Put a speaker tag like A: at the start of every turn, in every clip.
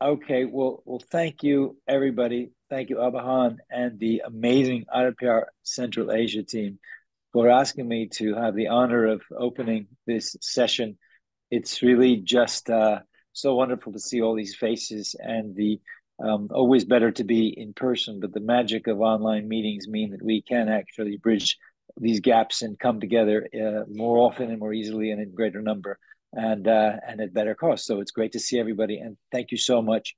A: Okay, well, well, thank you, everybody. Thank you, Abakhon, and the amazing IWPR Central Asia team for asking me to have the honor of opening this session. It's really just uh, so wonderful to see all these faces, and the um, always better to be in person. But the magic of online meetings mean that we can actually bridge these gaps and come together uh, more often and more easily and in greater number and uh, and at better cost. So it's great to see everybody, and thank you so much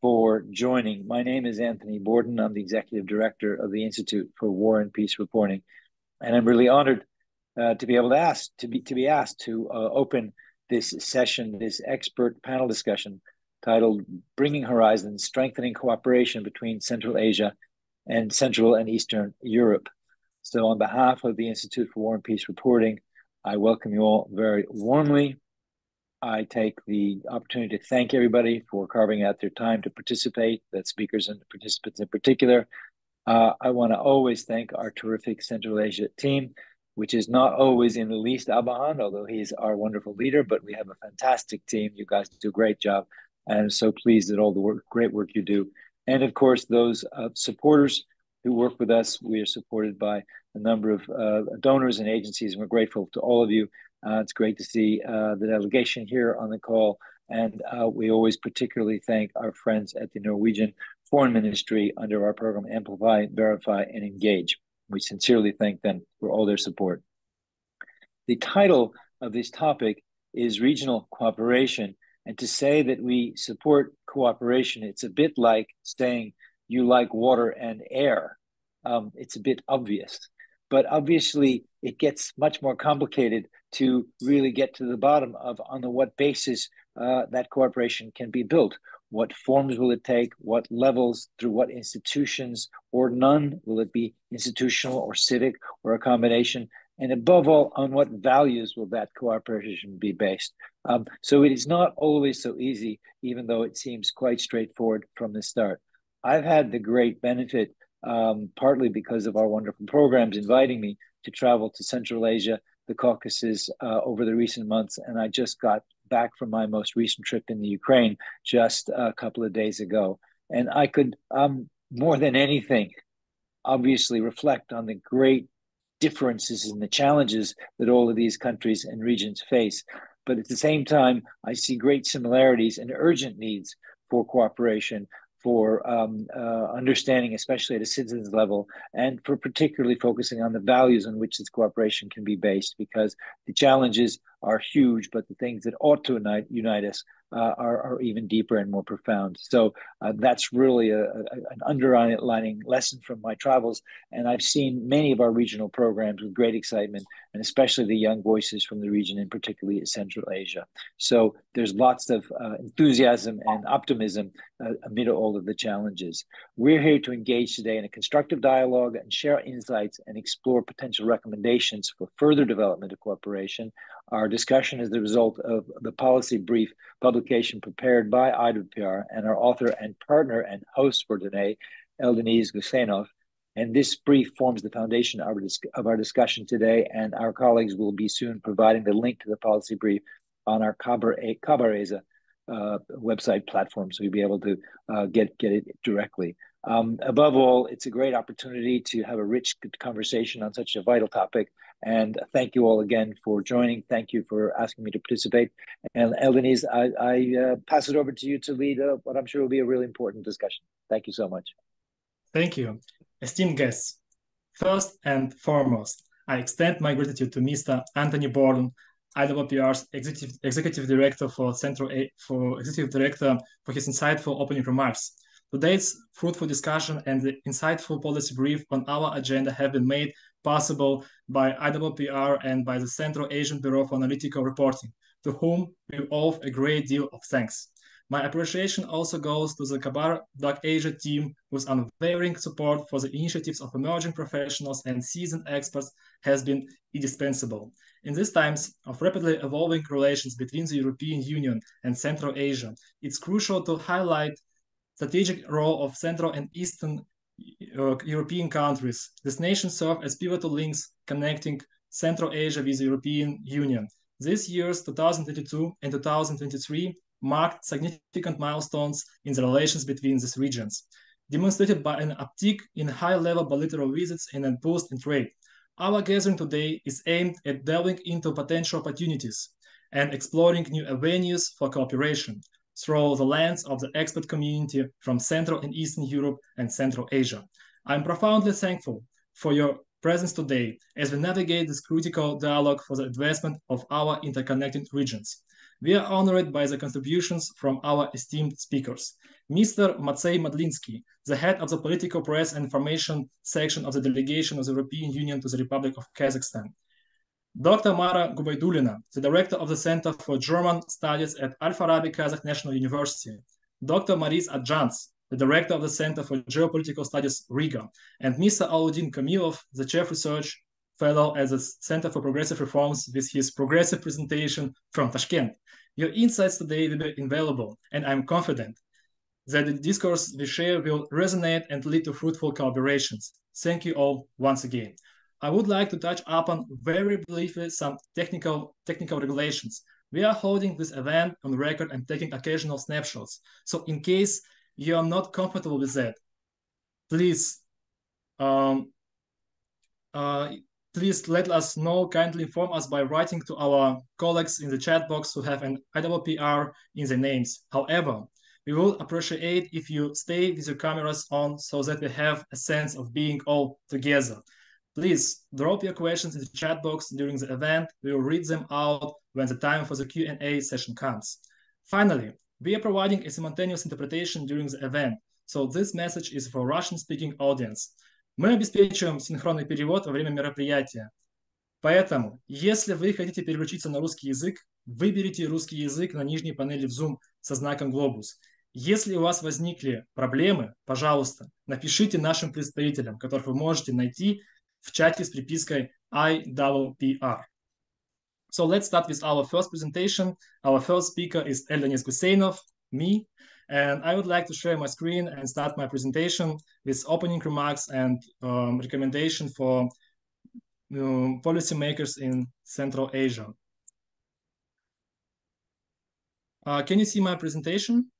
A: for joining. My name is Anthony Borden. I'm the executive director of the Institute for War and Peace Reporting, and I'm really honored uh, to be able to ask to be to be asked to uh, open this session, this expert panel discussion titled "Bringing Horizons: Strengthening Cooperation Between Central Asia and Central and Eastern Europe." So, on behalf of the Institute for War and Peace Reporting, I welcome you all very warmly. I take the opportunity to thank everybody for carving out their time to participate, the speakers and the participants in particular. Uh, I want to always thank our terrific Central Asia team, which is not always in the least Abakhon, although he's our wonderful leader, but we have a fantastic team. You guys do a great job. And I'm so pleased at all the work, great work you do. And of course, those uh, supporters who work with us. We are supported by a number of uh, donors and agencies, and we're grateful to all of you. Uh, it's great to see uh, the delegation here on the call, and we always particularly thank our friends at the Norwegian Foreign Ministry under our program Amplify, Verify, and Engage. We sincerely thank them for all their support. The title of this topic is Regional Cooperation. And to say that we support cooperation, it's a bit like saying you like water and air. Um, it's a bit obvious, but obviously it gets much more complicated to really get to the bottom of on the what basis uh, that cooperation can be built. What forms will it take? What levels? Through what institutions or none? Will it be institutional or civic or a combination? And above all, on what values will that cooperation be based? Um, so it is not always so easy, even though it seems quite straightforward from the start. I've had the great benefit, um, partly because of our wonderful programs, inviting me to travel to Central Asia, the Caucasus uh, over the recent months. And I just got back from my most recent trip in the Ukraine just a couple of days ago. And I could, um, more than anything, obviously reflect on the great differences and the challenges that all of these countries and regions face. But at the same time, I see great similarities and urgent needs for cooperation for um, uh, understanding, especially at a citizens level, and for particularly focusing on the values on which this cooperation can be based, because the challenges are huge, but the things that ought to unite, unite us uh, are, are, even deeper and more profound. So uh, that's really a, a, an underlining lesson from my travels. And I've seen many of our regional programs with great excitement, and especially the young voices from the region, and particularly Central Asia. So there's lots of uh, enthusiasm and optimism uh, amid all of the challenges. We're here to engage today in a constructive dialogue and share insights and explore potential recommendations for further development of cooperation our discussion is the result of the policy brief publication prepared by IWPR and our author and partner and host for today, Eldeniz Gusenov. And this brief forms the foundation of our, of our discussion today, and our colleagues will be soon providing the link to the policy brief on our CABAR.asia uh, website platform, so you'll be able to uh, get, get it directly. Um, above all, it's a great opportunity to have a rich conversation on such a vital topic. And thank you all again for joining. Thank you for asking me to participate. And Eldeniz, I, I uh, pass it over to you to lead uh, what I'm sure will be a really important discussion. Thank you so much.
B: Thank you. Esteemed guests, first and foremost, I extend my gratitude to Mr. Anthony Borden, IWPR's executive, executive director for Central A, for executive director for his insightful opening remarks. Today's fruitful discussion and the insightful policy brief on our agenda have been made possible by IWPR and by the Central Asian Bureau for Analytical Reporting, to whom we owe a great deal of thanks. My appreciation also goes to the Khabar Dark Asia team, whose unwavering support for the initiatives of emerging professionals and seasoned experts has been indispensable. In these times of rapidly evolving relations between the European Union and Central Asia, it's crucial to highlight strategic role of Central and Eastern Uh, European countries. These nations serve as pivotal links connecting Central Asia with the European Union. These years, 2022 and 2023, marked significant milestones in the relations between these regions, demonstrated by an uptick in high-level bilateral visits and a boost in trade. Our gathering today is aimed at delving into potential opportunities and exploring new avenues for cooperation through the lens of the expert community from Central and Eastern Europe and Central Asia. I'm profoundly thankful for your presence today as we navigate this critical dialogue for the advancement of our interconnected regions. We are honored by the contributions from our esteemed speakers. Mr. Maciej Madliński, the head of the Political Press and Information section of the delegation of the European Union to the Republic of Kazakhstan. Dr. Mara Gubaidullina, the director of the Center for German Studies at Al-Farabi Kazakh National University. Dr. Maris Andžāns, the director of the Center for Geopolitical Studies, Riga. And Mr. Aludin Kamilov, the chief research fellow at the Center for Progressive Reforms with his progressive presentation from Tashkent. Your insights today will be invaluable, and I'm confident that the discourse we share will resonate and lead to fruitful collaborations. Thank you all once again. I would like to touch upon very briefly some technical technical regulations. We are holding this event on record and taking occasional snapshots. So in case you are not comfortable with that, please um, uh, please let us know, kindly inform us by writing to our colleagues in the chat box who have an IWPR in the names. However, we will appreciate if you stay with your cameras on so that we have a sense of being all together. Please drop your questions in the chat box during the event. We will read them out when the time for the Q&A session comes. Finally, we are providing a simultaneous interpretation during the event, so this message is for Russian-speaking audience. Мы обеспечиваем синхронный перевод во время мероприятия. Поэтому, если вы хотите переключиться на русский язык, выберите русский язык на нижней панели в Zoom со знаком глобус. Если у вас возникли проблемы, пожалуйста, напишите нашим представителям, которых вы можете найти в чате с припиской IWPR. So let's start with our first presentation. Our first speaker is Eldenis Guseinov, me, And I would like to share my screen and start my presentation with opening remarks and um, recommendation for um, policymakers in Central Asia. Uh, can you see my presentation?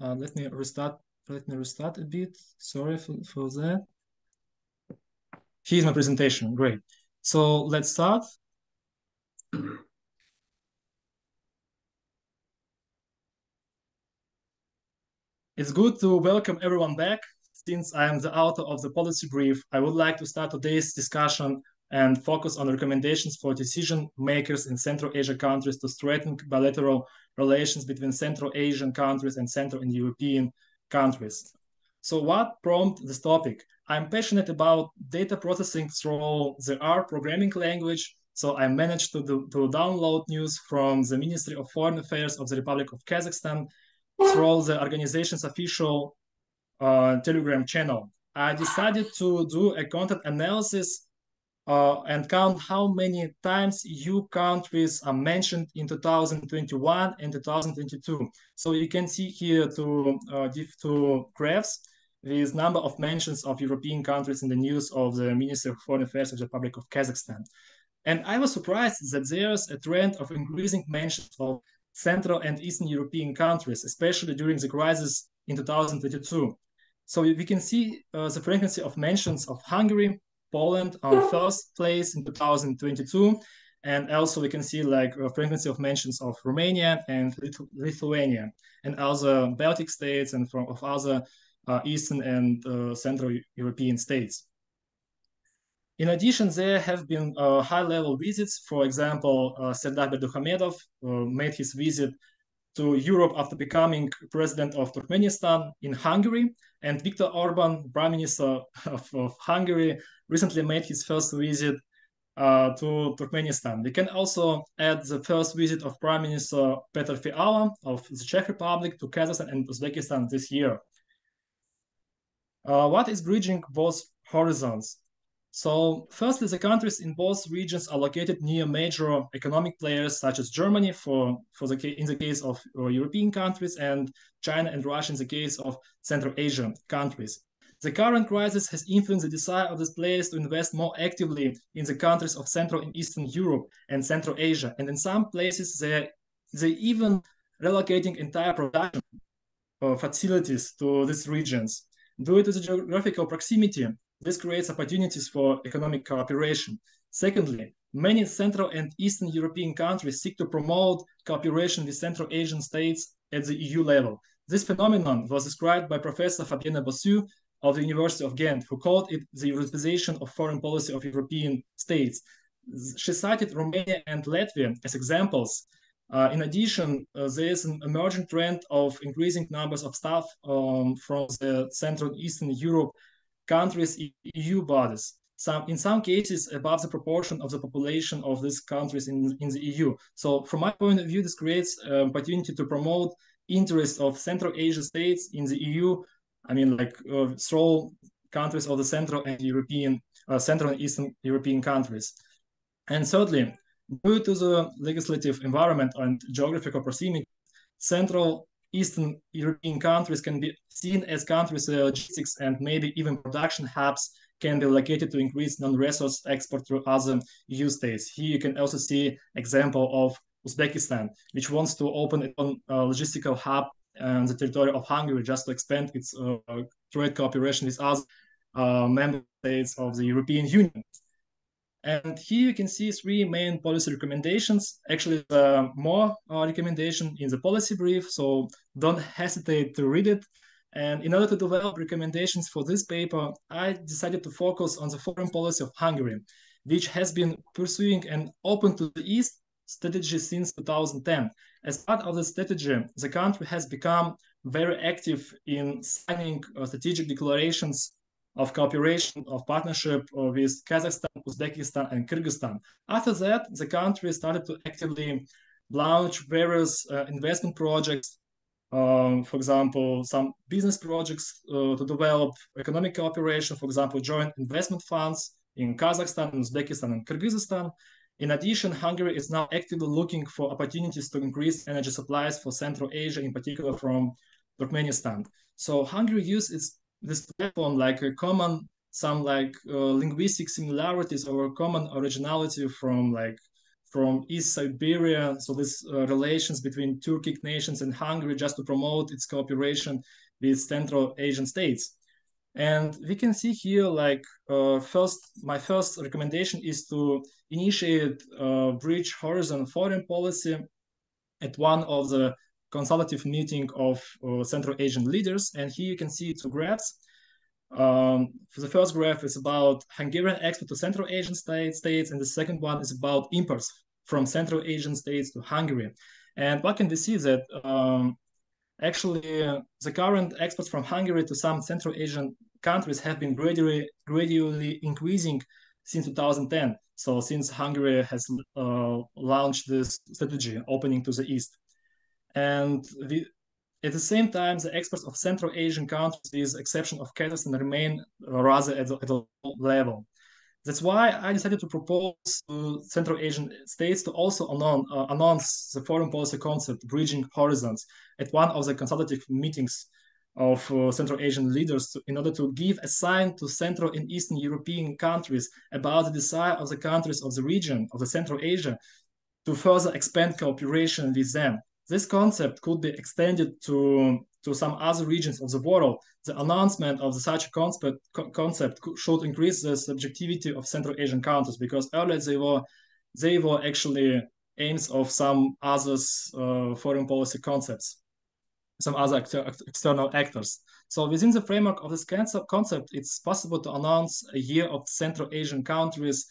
B: Uh, let me restart. Let me restart a bit. Sorry for, for that. Here's my presentation. Great. So let's start. It's good to welcome everyone back. Since I am the author of the policy brief, I would like to start today's discussion and focus on recommendations for decision makers in Central Asia countries to strengthen bilateral relations between Central Asian countries and Central and European countries. So what prompted this topic? I'm passionate about data processing through the R programming language. So I managed to, do, to download news from the Ministry of Foreign Affairs of the Republic of Kazakhstan through the organization's official uh, Telegram channel. I decided to do a content analysis uh, and count how many times EU countries are mentioned in 2021 and 2022. So you can see here two, uh, two graphs with number of mentions of European countries in the news of the Minister of Foreign Affairs of the Republic of Kazakhstan. And I was surprised that there's a trend of increasing mentions of Central and Eastern European countries, especially during the crisis in 2022. So we can see uh, the frequency of mentions of Hungary, Poland on first place in 2022. And also we can see like a frequency of mentions of Romania and Lithu Lithuania and other Baltic states and from of other Eastern and uh, Central European states. In addition, there have been uh, high-level visits. For example, uh, Serdar Berdimuhamedov uh, made his visit to Europe after becoming president of Turkmenistan in Hungary, and Viktor Orban, prime minister of, of Hungary, recently made his first visit uh, to Turkmenistan. We can also add the first visit of Prime Minister Petr Fiala of the Czech Republic to Kazakhstan and Uzbekistan this year. Uh, what is bridging both horizons? So firstly, the countries in both regions are located near major economic players such as Germany for, for the in the case of uh, European countries and China and Russia in the case of Central Asian countries. The current crisis has influenced the desire of these players to invest more actively in the countries of Central and Eastern Europe and Central Asia. And in some places, they they even relocating entire production facilities to these regions. Due to the geographical proximity, this creates opportunities for economic cooperation. Secondly, many Central and Eastern European countries seek to promote cooperation with Central Asian states at the EU level. This phenomenon was described by Professor Fabienne Bossuyt of the University of Ghent, who called it the Europeization of foreign policy of European states. She cited Romania and Latvia as examples uh, in addition, uh, there is an emerging trend of increasing numbers of staff um, from the Central Eastern Europe countries EU bodies. Some, in some cases, above the proportion of the population of these countries in, in the EU. So from my point of view, this creates an opportunity to promote interest of Central Asia states in the EU. I mean, like uh, through countries of the Central and European, uh, Central and Eastern European countries. And thirdly, Due to the legislative environment and geographical proximity, Central Eastern European countries can be seen as countries where logistics and maybe even production hubs can be located to increase non-resource export to other EU states. Here you can also see example of Uzbekistan, which wants to open its own uh, logistical hub on the territory of Hungary just to expand its uh, trade cooperation with other uh, member states of the European Union. And here you can see three main policy recommendations. Actually, the more uh, recommendation in the policy brief, so don't hesitate to read it. And in order to develop recommendations for this paper, I decided to focus on the foreign policy of Hungary, which has been pursuing an open to the East strategy since 2010. As part of the strategy, the country has become very active in signing uh, strategic declarations of cooperation, of partnership with Kazakhstan, Uzbekistan, and Kyrgyzstan. After that, the country started to actively launch various uh, investment projects, um, for example, some business projects uh, to develop economic cooperation, for example, joint investment funds in Kazakhstan, Uzbekistan, and Kyrgyzstan. In addition, Hungary is now actively looking for opportunities to increase energy supplies for Central Asia, in particular from Turkmenistan. So Hungary uses its this platform like a common some like uh, linguistic similarities or common originality from like from East Siberia. So this uh, relations between Turkic nations and Hungary just to promote its cooperation with Central Asian states. And we can see here like uh, first, my first recommendation is to initiate uh, bridge horizon foreign policy at one of the consultative meeting of uh, Central Asian leaders. And here you can see two graphs. Um, the first graph is about Hungarian export to Central Asian states, states, and the second one is about imports from Central Asian states to Hungary. And what can we see that um, actually uh, the current exports from Hungary to some Central Asian countries have been gradually gradually increasing since 2010. So since Hungary has uh, launched this strategy, opening to the east. And at the same time, the exports of Central Asian countries, with exception of Kazakhstan, remain rather at, at a low level. That's why I decided to propose to Central Asian states to also announce, uh, announce the foreign policy concept, bridging horizons, at one of the consultative meetings of uh, Central Asian leaders to, in order to give a sign to Central and Eastern European countries about the desire of the countries of the region, of the Central Asia, to further expand cooperation with them this concept could be extended to, to some other regions of the world. The announcement of the such a concept, concept should increase the subjectivity of Central Asian countries because earlier they were, they were actually aims of some others uh, foreign policy concepts, some other external actors. So within the framework of this concept, it's possible to announce a year of Central Asian countries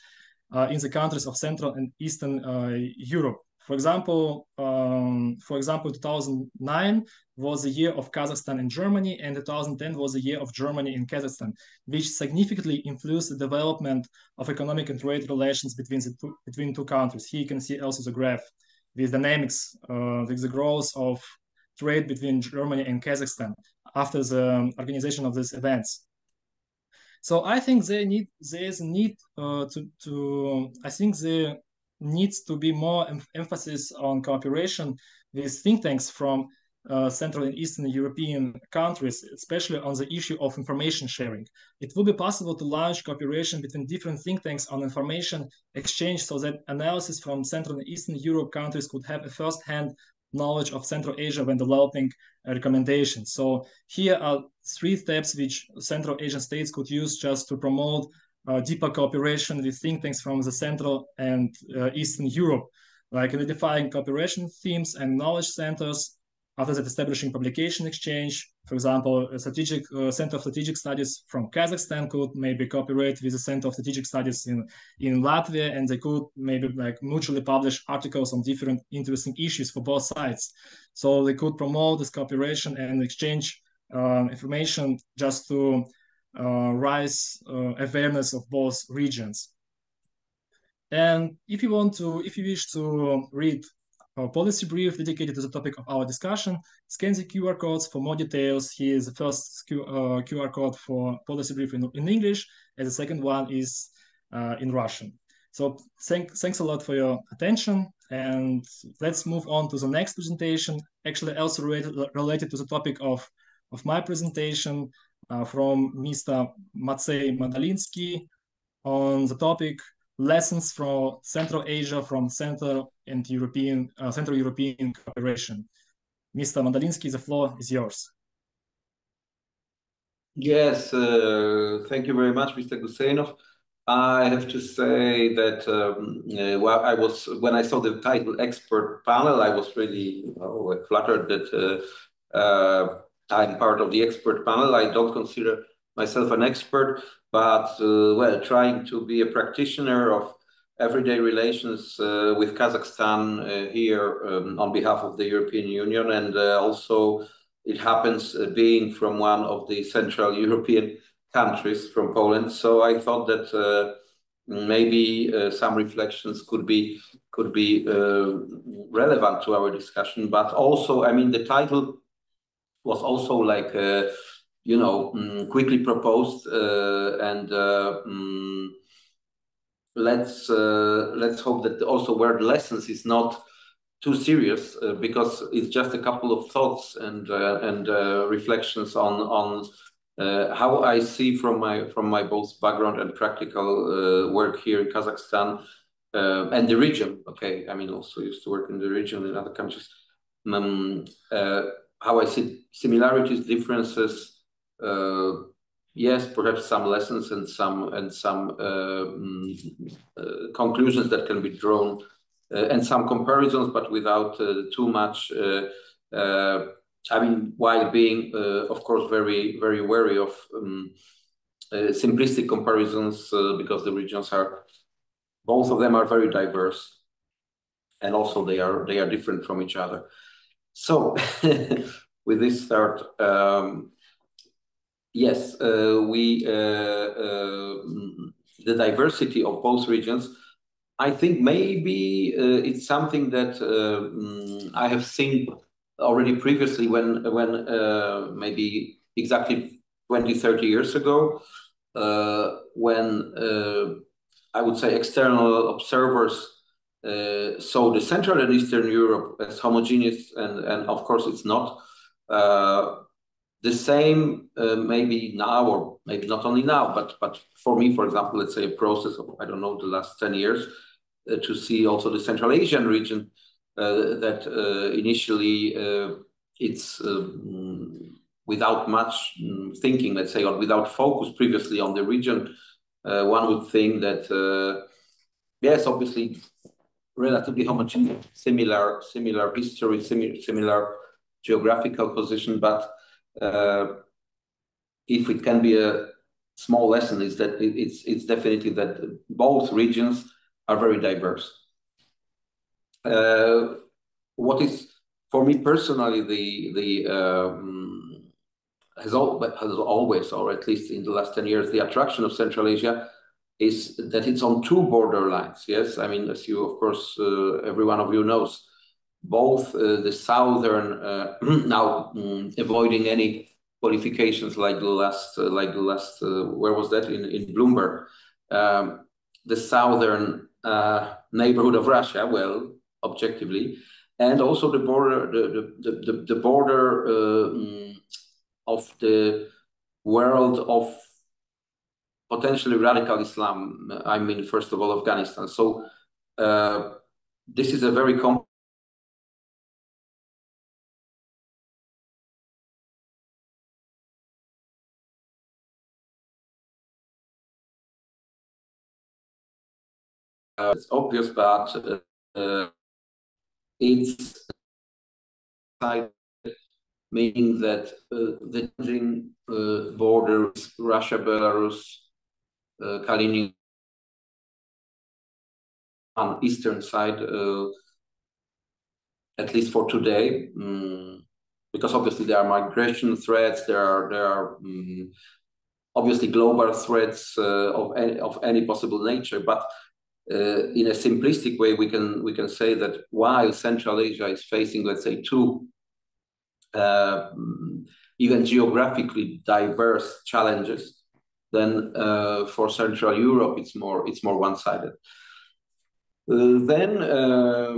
B: uh, in the countries of Central and Eastern uh, Europe. For example, um, for example, 2009 was the year of Kazakhstan and Germany, and 2010 was the year of Germany and Kazakhstan, which significantly influenced the development of economic and trade relations between the two, between two countries. Here you can see also the graph with dynamics, uh, with the growth of trade between Germany and Kazakhstan after the organization of these events. So I think there need there is a need uh, to to I think the needs to be more em emphasis on cooperation with think tanks from uh, Central and Eastern European countries, especially on the issue of information sharing. It will be possible to launch cooperation between different think tanks on information exchange so that analysis from Central and Eastern Europe countries could have a first-hand knowledge of Central Asia when developing recommendations. So here are three steps which Central Asian states could use just to promote deeper cooperation with think tanks from the Central and uh, Eastern Europe, like identifying cooperation themes and knowledge centers, after that establishing publication exchange. For example, a strategic uh, Center of Strategic Studies from Kazakhstan could maybe cooperate with the Center of Strategic Studies in, in Latvia, and they could maybe like mutually publish articles on different interesting issues for both sides. So they could promote this cooperation and exchange uh, information just to uh, raise uh, awareness of both regions. And if you want to, if you wish to read our policy brief dedicated to the topic of our discussion. Scan the QR codes for more details. Here is the first Q, uh, QR code for policy brief in, in, English, and the second one is uh, in Russian. So thank, thanks a lot for your attention, and let's move on to the next presentation, actually also related, related to the topic of, of my presentation from Mr. Maciej Madalinsky on the topic lessons from Central Asia from Central and European uh, Central European cooperation. Mr. Madalinsky, the floor is yours.
C: Yes, uh, thank you very much, Mr. Gusenov. I have to say that um, uh, I was when I saw the title "Expert Panel," I was really flattered that uh, uh, I'm part of the expert panel. I don't consider myself an expert, but uh, well, trying to be a practitioner of everyday relations uh, with Kazakhstan uh, here um, on behalf of the European Union, and also it happens being from one of the Central European countries, from Poland. So I thought that maybe uh, some reflections could be could be uh, relevant to our discussion but also i mean the title was also like uh, you know, um, quickly proposed, uh, and um, let's uh, let's hope that also word lessons is not too serious uh, because it's just a couple of thoughts and uh, and uh, reflections on on uh, how I see from my from my both background and practical work here in Kazakhstan and the region. Okay, I mean also used to work in the region in other countries. Um, how I see similarities, differences, uh, yes, perhaps some lessons and some and some uh, mm, uh, conclusions that can be drawn and some comparisons, but without too much. I mean, while being, of course, very very wary of um, simplistic comparisons because the regions are both of them are very diverse and also they are they are different from each other so with this start um, yes, uh, we uh, uh, the diversity of both regions. I think maybe it's something that mm, I have seen already previously when when maybe exactly 20, 30 years ago, when I would say external observers uh, saw the Central and Eastern Europe as homogeneous, and, and of course it's not. Uh, the same uh, maybe now or maybe not only now, but but for me, for example, let's say a process of I don't know the last ten years uh, to see also the Central Asian region uh, that uh, initially uh, it's um, without much mm, thinking, let's say, or without focus previously on the region, uh, one would think that yes, obviously relatively homogeneous, similar similar history, similar similar geographical position, but uh, if it can be a small lesson, is that it's it's definitely that both regions are very diverse. Uh, what is for me personally the the um, has, al has always, or at least in the last ten years, the attraction of Central Asia is that it's on two border lines. Yes, I mean, as you of course uh, every one of you knows, both uh, the southern uh, now um, avoiding any qualifications like the last uh, like the last where was that in in Bloomberg um, the southern neighborhood of Russia well objectively and also the border, the the the, the border uh, of the world of potentially radical Islam. I mean, first of all, Afghanistan. So uh, this is a very complex. Uh, it's obvious, but uh, it's meaning that uh, the uh, borders, Russia, Belarus, uh, Kaliningrad, on eastern side, uh, at least for today, um, because obviously there are migration threats, there are there are um, obviously global threats uh, of any, of any possible nature, but uh, in a simplistic way, we can we can say that while Central Asia is facing, let's say, two uh, even geographically diverse challenges, then uh, for Central Europe it's more it's more one-sided. Uh, then uh,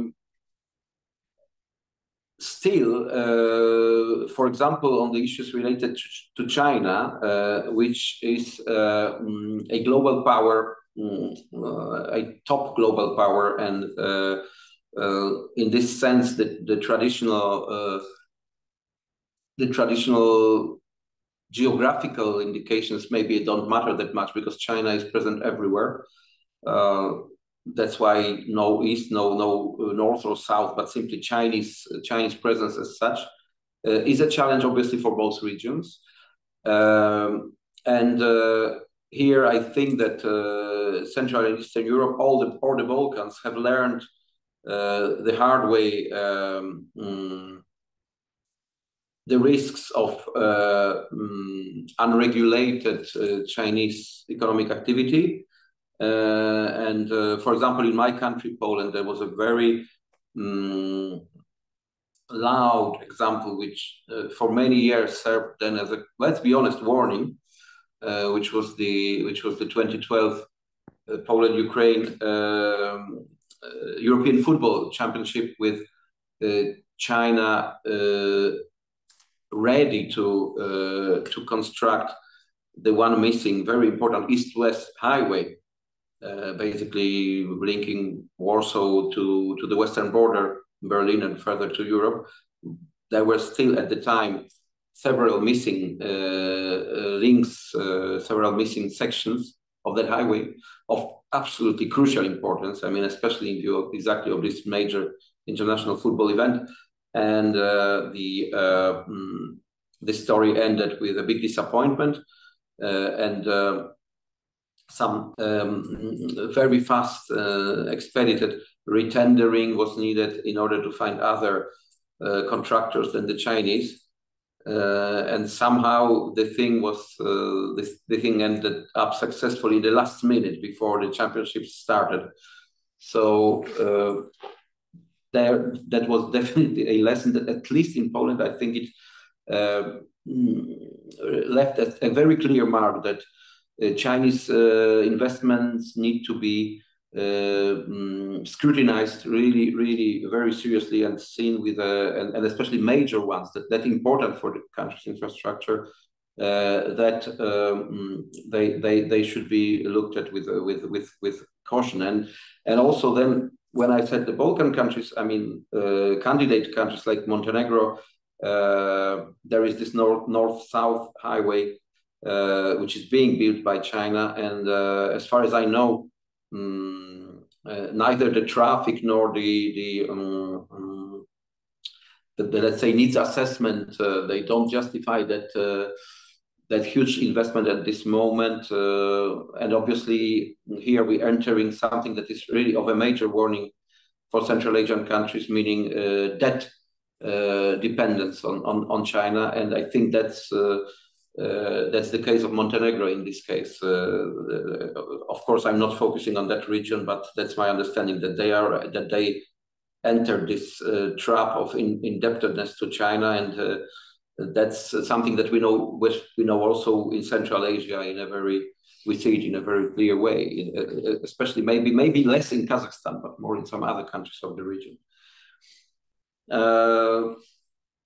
C: still, uh, for example, on the issues related to, China, uh, which is uh, mm, a global power uh, a top global power, and in this sense, the, the traditional the traditional geographical indications maybe don't matter that much because China is present everywhere. Uh, that's why no east, no no north or south, but simply Chinese Chinese presence as such uh, is a challenge, obviously, for both regions. Um, and uh, here I think that uh, Central and Eastern Europe, all the or the Balkans, have learned uh, the hard way um, mm, the risks of uh, um, unregulated uh, Chinese economic activity. Uh, and uh, for example, in my country, Poland, there was a very um, loud example, which for many years served then as a, let's be honest, warning uh, which was the which was the 2012 uh, Poland Ukraine um, uh, European Football Championship with China ready to to construct the one missing very important east-west highway uh, basically linking Warsaw to, to the western border, Berlin, and further to Europe. There were still at the time several missing uh, uh, links, uh, several missing sections of that highway of absolutely crucial importance. I mean, especially in view of exactly of this major international football event. And uh, the uh, mm, the story ended with a big disappointment uh, and some um, very fast, expedited retendering was needed in order to find other contractors than the Chinese. Uh, and somehow the thing was uh, this, the thing ended up successfully in the last minute before the championship started. So uh, there, that was definitely a lesson that at least in Poland, I think it uh, left a, a, very clear mark that uh, Chinese uh, investments need to be um, scrutinized really, really very seriously and seen with, uh, and, and, especially major ones that, that important for the country's infrastructure, uh, that um, they, they, they should be looked at with, uh, with, with, with caution. And, and also then when I said the Balkan countries, I mean, uh, candidate countries like Montenegro, uh, there is this north north south highway uh, which is being built by China, and uh, as far as I know, um, neither the traffic nor the the, um, um, the, the, let's say needs assessment uh, they don't justify that that huge investment at this moment uh, and obviously here we're entering something that is really of a major warning for central asian countries meaning uh, debt uh, dependence on, china and i think that's that's the case of Montenegro in this case. Of course, I'm not focusing on that region, but that's my understanding that they are that they entered this trap of in, indebtedness to China, and that's something that we know. We know also in Central Asia in a very we see it in a very clear way, uh, uh, especially maybe maybe less in Kazakhstan, but more in some other countries of the region. Uh,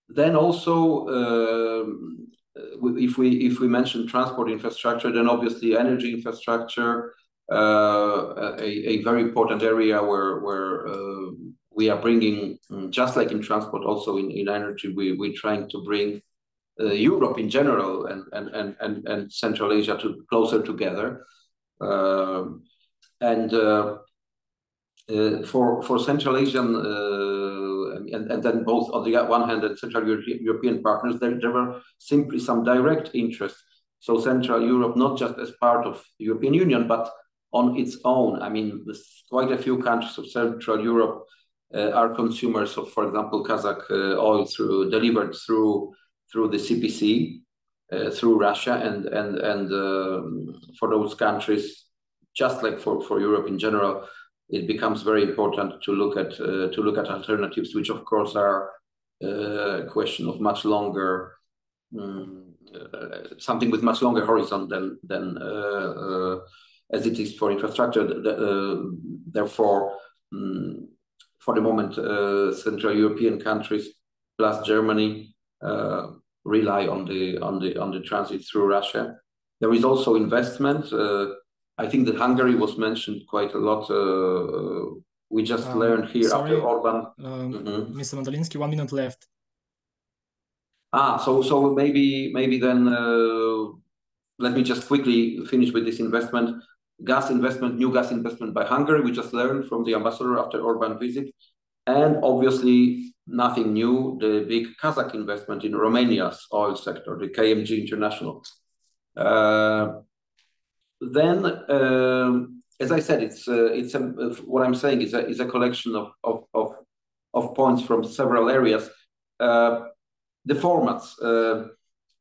C: then also, um, if we if we mention transport infrastructure, then obviously energy infrastructure, a very important area where where um, we are bringing, mm, just like in transport, also in in energy, we're trying to bring uh, Europe in general and and, and, and, Central Asia closer together. Um, and uh, uh, for for Central Asian, and and then both on the one hand and Central European partners, there there were simply some direct interest. So Central Europe, not just as part of European Union, but on its own. I mean, quite a few countries of Central Europe Uh, are consumers of, for example, Kazakh uh, oil through delivered through through the CPC, uh, through Russia. And and and um, for those countries, just like for Europe in general, it becomes very important to look at to look at alternatives, which of course are a question of much longer, mm, something with much longer horizon than than as it is for infrastructure. Therefore, mm, for the moment, uh, Central European countries plus Germany uh, rely on the on the on the transit through Russia. There is also investment. Uh, I think that Hungary was mentioned quite a lot. We just um, learned here after Orbán.
B: Mr. Um, mm-hmm. Mondolinski, one minute left.
C: Ah, so so maybe then let me just quickly finish with this investment. Gas investment, new gas investment by Hungary. We just learned from the ambassador after Orbán visit. And obviously, nothing new, the big Kazakh investment in Romania's oil sector, the KMG International. Uh, then, um, as I said, it's uh, it's um, uh, what I'm saying is a is a collection of of of points from several areas. The formats,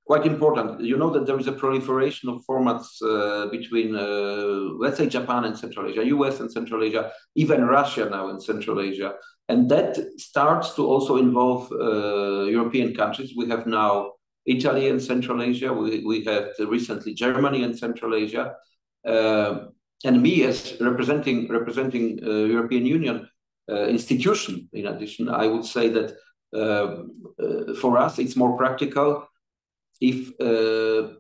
C: quite important. You know that there is a proliferation of formats uh, between, uh, let's say, Japan and Central Asia, U.S. and Central Asia, even Russia now in Central Asia. And that starts to also involve uh, European countries. We have now Italy and Central Asia. We we have recently Germany and Central Asia. And me, as representing the European Union institution, in addition, I would say that for us, it's more practical if uh,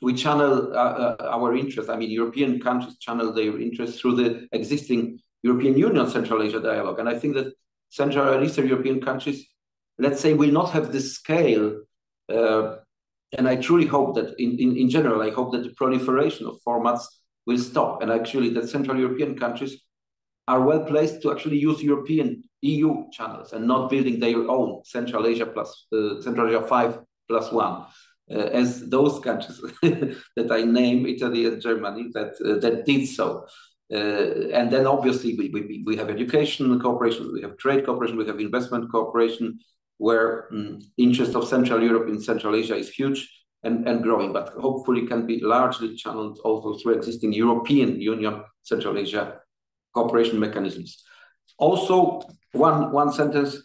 C: we channel uh, uh, our interest. I mean, European countries channel their interest through the existing European Union Central Asia dialogue. And I think that Central and Eastern European countries, let's say, will not have the scale. And I truly hope that in general, I hope that the proliferation of formats will stop. And actually, that Central European countries are well placed to actually use European EU channels and not building their own Central Asia plus Central Asia 5 plus 1, Uh, as those countries that I name, Italy and Germany, that uh, that did so. Uh, and then obviously, we we, we have education cooperation, we have trade cooperation, we have investment cooperation, where mm, interest of Central Europe in Central Asia is huge and growing, but hopefully can be largely channeled also through existing European Union Central Asia cooperation mechanisms. Also, one, one sentence,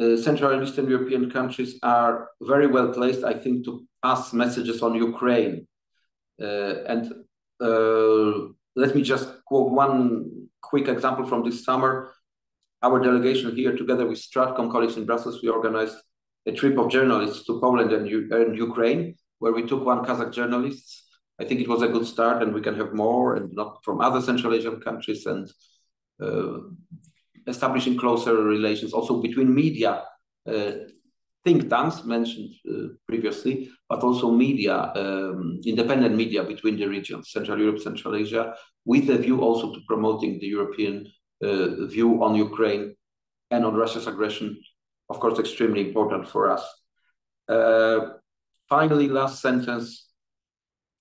C: Uh, Central and Eastern European countries are very well placed, I think, to pass messages on Ukraine. Uh, and uh, let me just quote one quick example from this summer. Our delegation here, together with Stratcom colleagues in Brussels, we organized a trip of journalists to Poland and Ukraine, where we took one Kazakh journalist. I think it was a good start, and we can have more and not from other Central Asian countries and establishing closer relations also between media, uh, think tanks mentioned uh, previously, but also media, um, independent media between the regions, Central Europe, Central Asia, with a view also to promoting the European uh, view on Ukraine and on Russia's aggression, of course, extremely important for us. Finally, last sentence,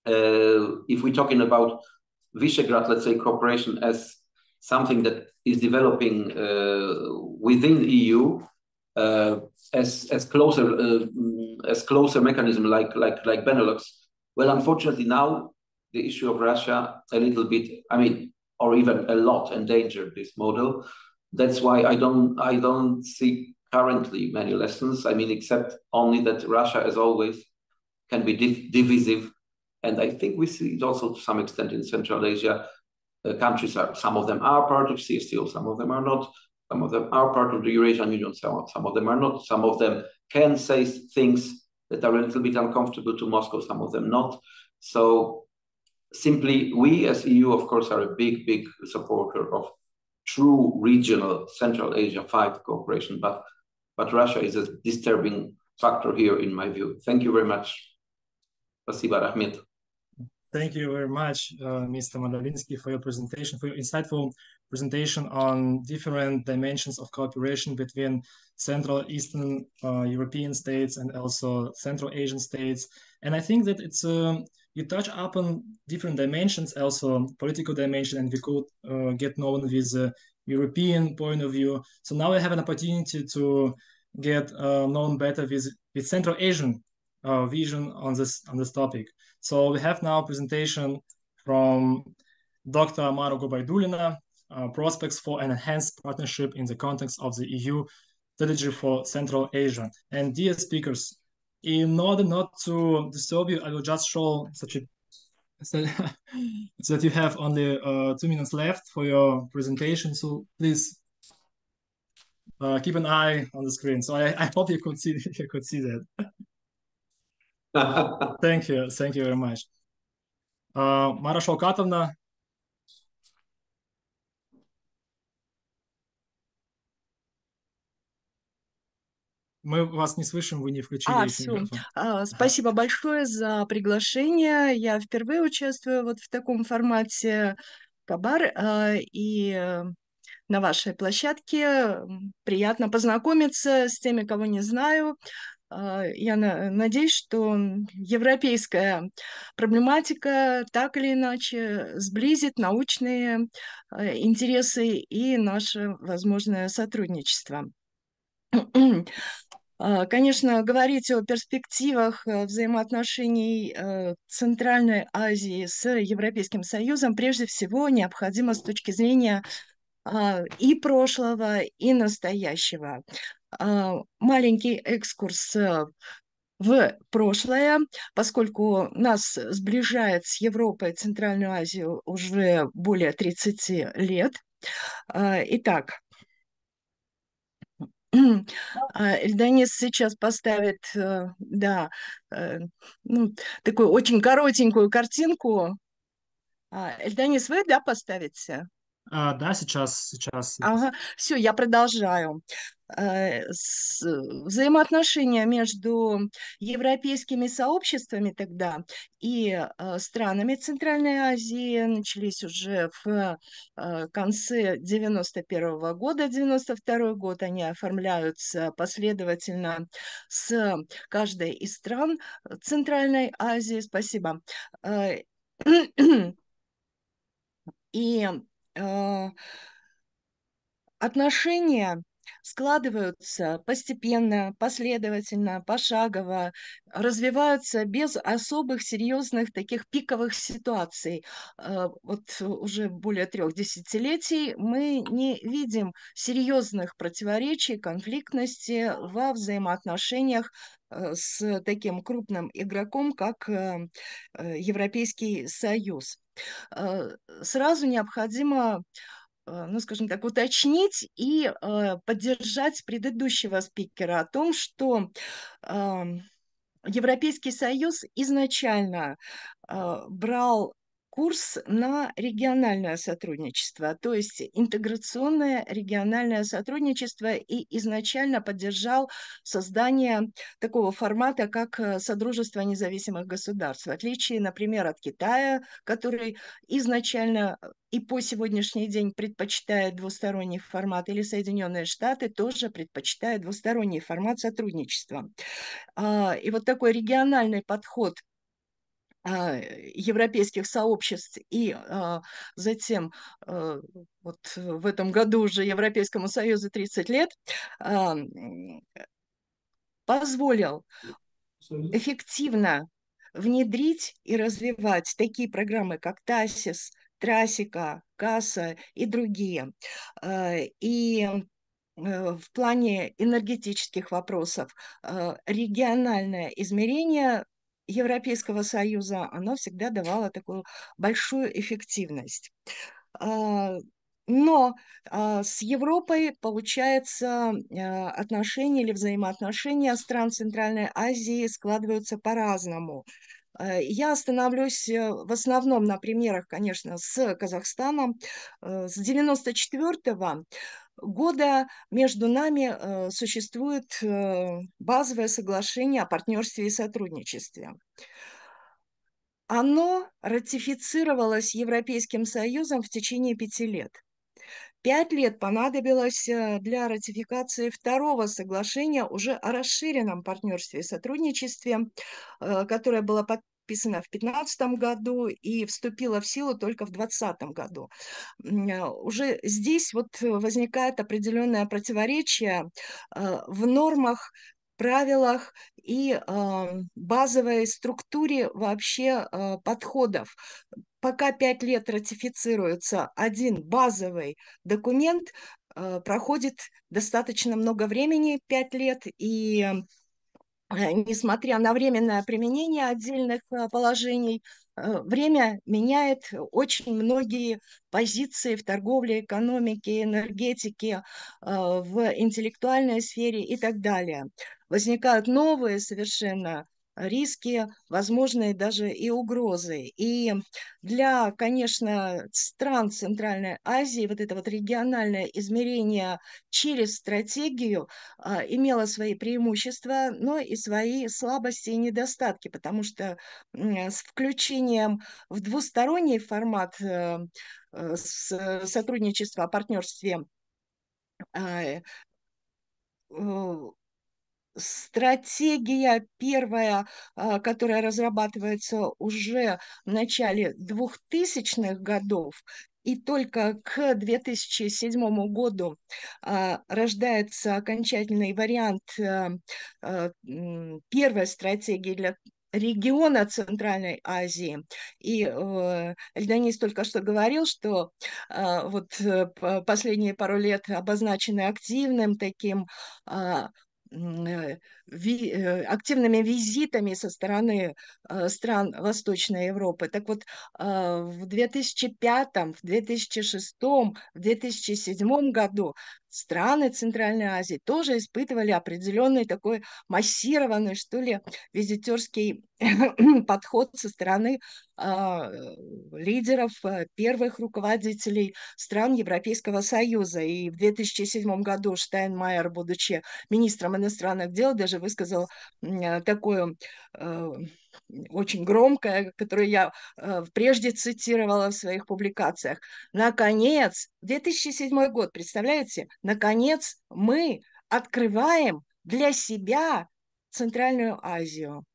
C: if we're talking about Visegrad, let's say, cooperation as something that is developing uh, within the EU uh, as as closer uh, mm, as closer mechanism like like like Benelux. Well, unfortunately, now the issue of Russia a little bit, I mean, or even a lot endangered this model. That's why I don't see currently many lessons. I mean, except only that Russia, as always, can be divisive. And I think we see it also to some extent in Central Asia Countries, some of them are part of CSTO, some of them are not. Some of them are part of the Eurasian Union, some, some of them are not. Some of them can say things that are a little bit uncomfortable to Moscow, some of them not. So simply, we as EU, of course, are a big, big supporter of true regional Central Asia 5 cooperation, but, but Russia is a disturbing factor here, in my view. Thank you very much. Спасибо, Rahmet.
B: Thank you very much, uh, Mr. Madalinsky, for your presentation, for your insightful presentation on different dimensions of cooperation between Central Eastern uh, European states and also Central Asian states. And I think that it's uh, you touch upon different dimensions, also political dimension, and we could uh, get known with European point of view. So now I have an opportunity to get uh, known better with with Central Asian uh, vision on this on this topic. So we have now presentation from Dr. Amaro Gubaidullina, uh, prospects for an enhanced partnership in the context of the EU strategy for Central Asia. And dear speakers, in order not to disturb you, I will just show such a so, so that you have only uh, two minutes left for your presentation. So please uh, keep an eye on the screen. So I, I hope you could see you could see that. Thank you, thank you very much. Uh, Mara Шалкатовна, Мы вас не слышим, вы не включили
D: А, все. А, Спасибо большое за приглашение. Я впервые участвую вот в таком формате Кабар, а, и на вашей площадке. Приятно познакомиться с теми, кого не знаю. А, Я на- надеюсь, что европейская проблематика так или иначе сблизит научные э, интересы и наше возможное сотрудничество. А, Конечно, говорить о перспективах э, взаимоотношений э, Центральной Азии с Европейским Союзом прежде всего необходимо с точки зрения а, и прошлого, и настоящего. А, Маленький экскурс э, в прошлое, поскольку нас сближает с Европой Центральную Азию уже более 30 лет. А, Итак, а, Эльданис сейчас поставит, э, да, э, ну, такую очень коротенькую картинку. Эльданис, вы, да, поставите?
B: А, да, сейчас, сейчас.
D: Ага, все, я продолжаю. Э, Взаимоотношения между европейскими сообществами тогда и э, странами Центральной Азии начались уже в э, конце 91 года, 92 год. Они оформляются последовательно с каждой из стран Центральной Азии. Спасибо. И отношения складываются постепенно, последовательно, пошагово, развиваются без особых серьезных таких пиковых ситуаций. Э, Вот уже более трех десятилетий мы не видим серьезных противоречий, конфликтности во взаимоотношениях э, с таким крупным игроком, как э, э, Европейский Союз. Э, Сразу необходимо э, ну, скажем так, уточнить и э, поддержать предыдущего спикера о том, что ам, Европейский Союз изначально брал курс на региональное сотрудничество, то есть интеграционное региональное сотрудничество и изначально поддержал создание такого формата, как э, Содружество независимых государств, в отличие, например, от Китая, который изначально э, и по сегодняшний день предпочитает двусторонний формат, или Соединенные Штаты тоже предпочитают двусторонний формат сотрудничества. А, И вот такой региональный подход европейских сообществ и а, затем а, вот в этом году уже Европейскому Союзу 30 лет а, позволил эффективно внедрить и развивать такие программы, как ТАСИС, Трасика, КАСА и другие. А, И э, в плане энергетических вопросов э, региональное измерение Европейского Союза, оно всегда давало такую большую эффективность. А, но а, с Европой, получается, а, отношения или взаимоотношения стран Центральной Азии складываются по-разному. А, я остановлюсь э, в основном на примерах, конечно, с Казахстаном. Э, с 94 года между нами э, существует базовое соглашение о партнерстве и сотрудничестве. Оно ратифицировалось Европейским Союзом в течение пяти лет. Пять лет понадобилось э, для ратификации второго соглашения уже о расширенном партнерстве и сотрудничестве, э, которое было подписано в 2015 году и вступило в силу только в 2020 году. Э, уже здесь вот возникает определенное противоречие в нормах правилах и э, базовой структуре вообще э, подходов. Пока пять лет ратифицируется один базовый документ, э, проходит достаточно много времени, пять лет, и э, несмотря на временное применение отдельных э, положений, Э, время меняет очень многие позиции в торговле, экономике, энергетике, э, в интеллектуальной сфере и так далее. Возникают новые совершенно риски, возможные даже и угрозы. И для, конечно, стран Центральной Азии вот это вот региональное измерение через стратегию а, имело свои преимущества, но и свои слабости и недостатки, потому что с включением в двусторонний формат э, э, с, сотрудничества о партнерстве а, э, стратегия первая, а, которая разрабатывается уже в начале 2000-х годов, и только к 2007 году а, рождается окончательный вариант а, а, первой стратегии для региона Центральной Азии. И э, Эльданис только что говорил, что э, вот последние пару лет обозначены активным таким Э, ви, э, активными визитами со стороны э, стран Восточной Европы. Так вот, в 2005, в 2006, в 2007 году страны Центральной Азии тоже испытывали определенный такой массированный, что ли, визитерский подход со стороны э, лидеров, первых руководителей стран Европейского Союза. И в 2007 году Штайнмайер, будучи министром иностранных дел, даже высказал э, такое э, очень громкое, которое я э, прежде цитировала в своих публикациях. Наконец, 2007 год, представляете, наконец мы открываем для себя Центральную Азию.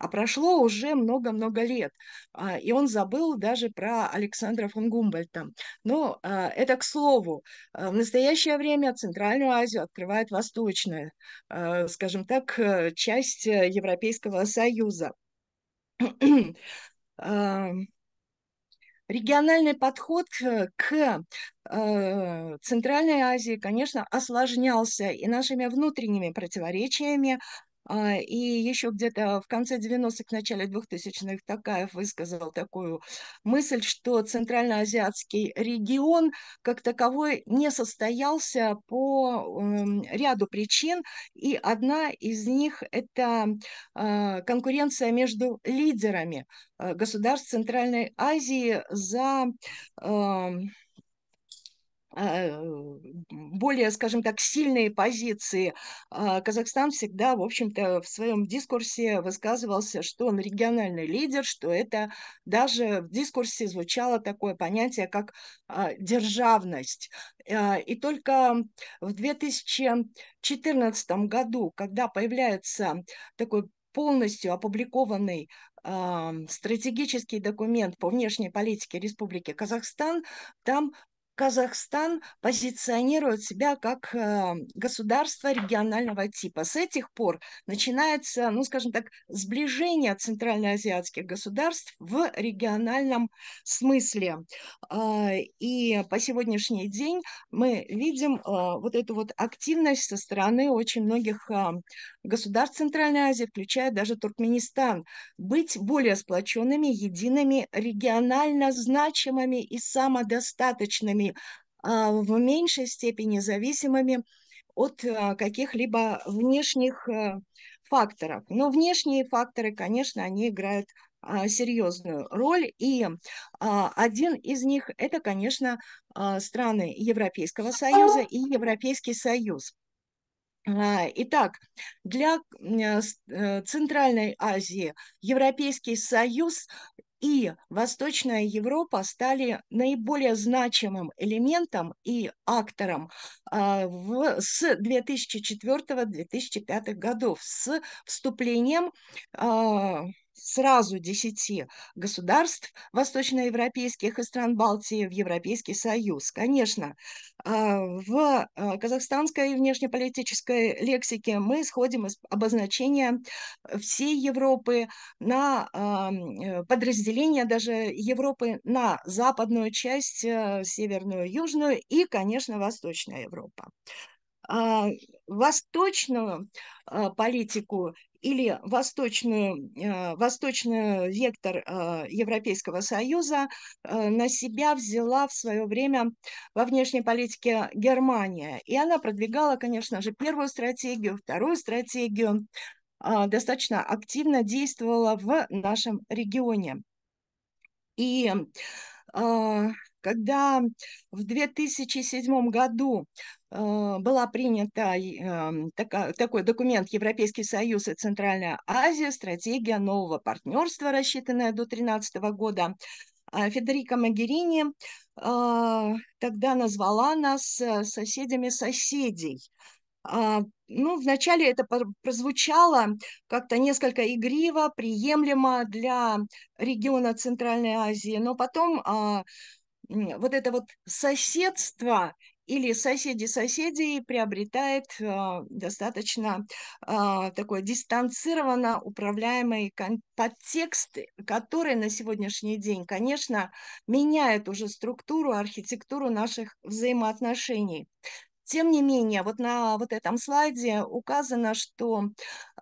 D: А прошло уже много-много лет, а, и он забыл даже про Александра фон Гумбольта. Но а, это к слову. А, в настоящее время Центральную Азию открывает восточная, скажем так, э, часть э, Европейского Союза. Региональный подход к Центральной Азии, конечно, осложнялся и нашими внутренними противоречиями, и еще где-то в конце 90-х, начале 2000-х Такаев высказал такую мысль, что Центральноазиатский регион как таковой не состоялся по эм, ряду причин, и одна из них – это а, конкуренция между лидерами э, государств Центральной Азии за эм, более, скажем так, сильные позиции. А Казахстан всегда, в общем-то, в своем дискурсе высказывался, что он региональный лидер, что это даже в дискурсе звучало такое понятие, как а, державность. А, и только в 2014 году, когда появляется такой полностью опубликованный стратегический документ по внешней политике Республики Казахстан, там Казахстан позиционирует себя как э, государство регионального типа. С этих пор начинается, ну, скажем так, сближение центральноазиатских государств в региональном смысле. А, и по сегодняшний день мы видим э, вот эту вот активность со стороны очень многих э, государств Центральной Азии, включая даже Туркменистан, быть более сплоченными, едиными, регионально значимыми и самодостаточными в меньшей степени зависимыми от каких-либо внешних факторов. Но внешние факторы, конечно, они играют серьезную роль. И один из них – это, конечно, страны Европейского Союза и Европейский Союз. Итак, для э, Центральной Азии Европейский Союз и Восточная Европа стали наиболее значимым элементом и актором в, с 2004-2005 годов, с вступлением сразу 10 государств восточноевропейских и стран Балтии в Европейский Союз. Конечно, а, в а, казахстанской внешнеполитической лексике мы исходим из обозначения всей Европы на а, подразделение даже Европы на западную часть, северную, южную и, конечно, Восточная Европа. Восточную политику или восточную, э, восточный вектор э, Европейского Союза э, на себя взяла в свое время во внешней политике Германия. И она продвигала, конечно же, первую стратегию, вторую стратегию, достаточно активно действовала в нашем регионе. И когда в 2007 году была принята эм, такой документ Европейский Союз и Центральная Азия, стратегия нового партнерства, рассчитанная до 2013 года, а Федерика Магерини э, тогда назвала нас э, соседями соседей. А, ну, вначале это прозвучало как-то несколько игриво, приемлемо для региона Центральной Азии, но потом а, вот это вот соседство или соседи соседей приобретает э, достаточно э, такой дистанцированно управляемый подтекст, который на сегодняшний день, конечно, меняет уже структуру, архитектуру наших взаимоотношений. Тем не менее, вот на вот этом слайде указано, что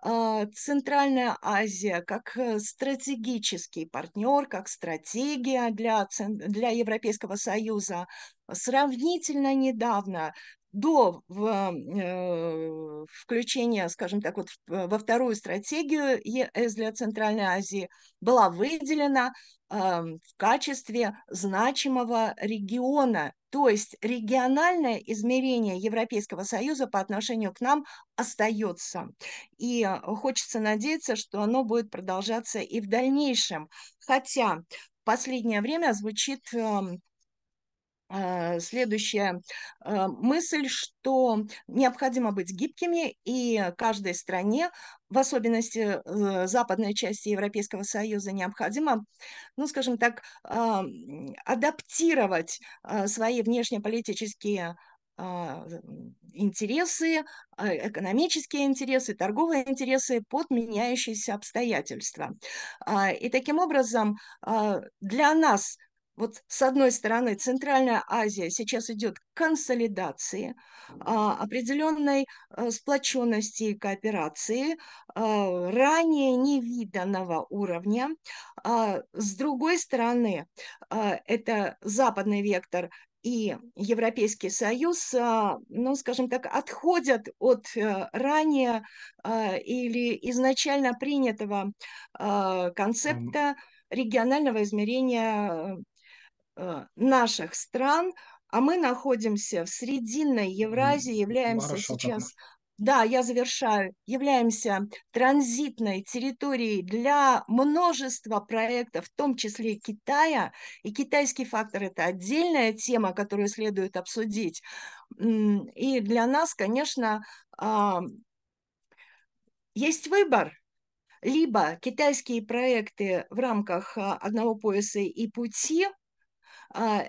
D: э, Центральная Азия как э, стратегический партнер, как стратегия для, для Европейского Союза. Сравнительно недавно до э, включения, скажем так, вот во вторую стратегию ЕС для Центральной Азии была выделена в качестве значимого региона. То есть региональное измерение Европейского Союза по отношению к нам остается. И хочется надеяться, что оно будет продолжаться и в дальнейшем. Хотя в последнее время звучит Э, следующая э, мысль, что необходимо быть гибкими, и каждой стране, в особенности э, западной части Европейского Союза, необходимо, ну, скажем так, адаптировать свои внешнеполитические интересы, экономические интересы, торговые интересы под меняющиеся обстоятельства. И таким образом для нас вот с одной стороны, Центральная Азия сейчас идет к консолидации, а, определенной а, сплоченности и кооперации, а, ранее невиданного уровня. С другой стороны, это западный вектор и Европейский Союз, ну, скажем так, отходят от э, ранее или изначально принятого концепта регионального измерения Э, наших стран, а мы находимся в Срединной Евразии, являемся Хорошо, сейчас... Да, я завершаю. Являемся транзитной территорией для множества проектов, в том числе Китая. И китайский фактор – это отдельная тема, которую следует обсудить. И для нас, конечно, а, есть выбор. Либо китайские проекты в рамках а, одного пояса и пути –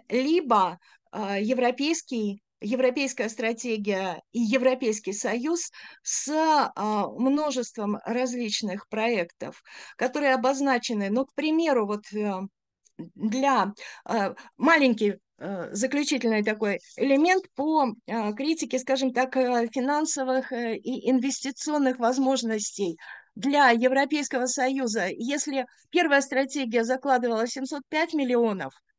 D: либо а, европейский европейская стратегия и Европейский Союз с а, множеством различных проектов, которые обозначены, ну, к примеру, вот э, для маленький э, заключительный такой элемент по критике, скажем так, э, финансовых и инвестиционных возможностей для Европейского Союза. Если первая стратегия закладывала 705 миллионов, а,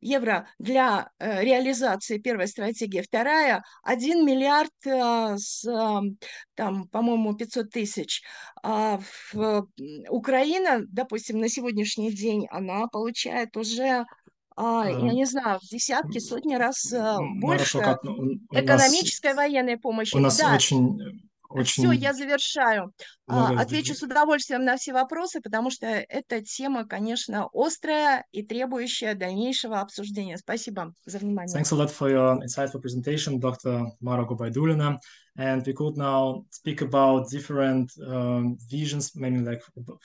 D: евро для э, реализации первой стратегии. Вторая – 1 миллиард а, с, а, там, по-моему, 500 тысяч. А Украина, допустим, на сегодняшний день она получает уже а, я не знаю, в десятки, сотни раз а, больше
B: Марошок, у
D: экономической нас, военной помощи.
B: У нас
D: да.
B: очень очень...
D: Все, я завершаю. А, отвечу с удовольствием на все вопросы, потому что эта тема, конечно, острая и требующая дальнейшего обсуждения. Спасибо за внимание.
B: Thanks a lot for your insightful presentation, Dr. Mara Gobaidulina. And we could now speak about different um, visions, maybe like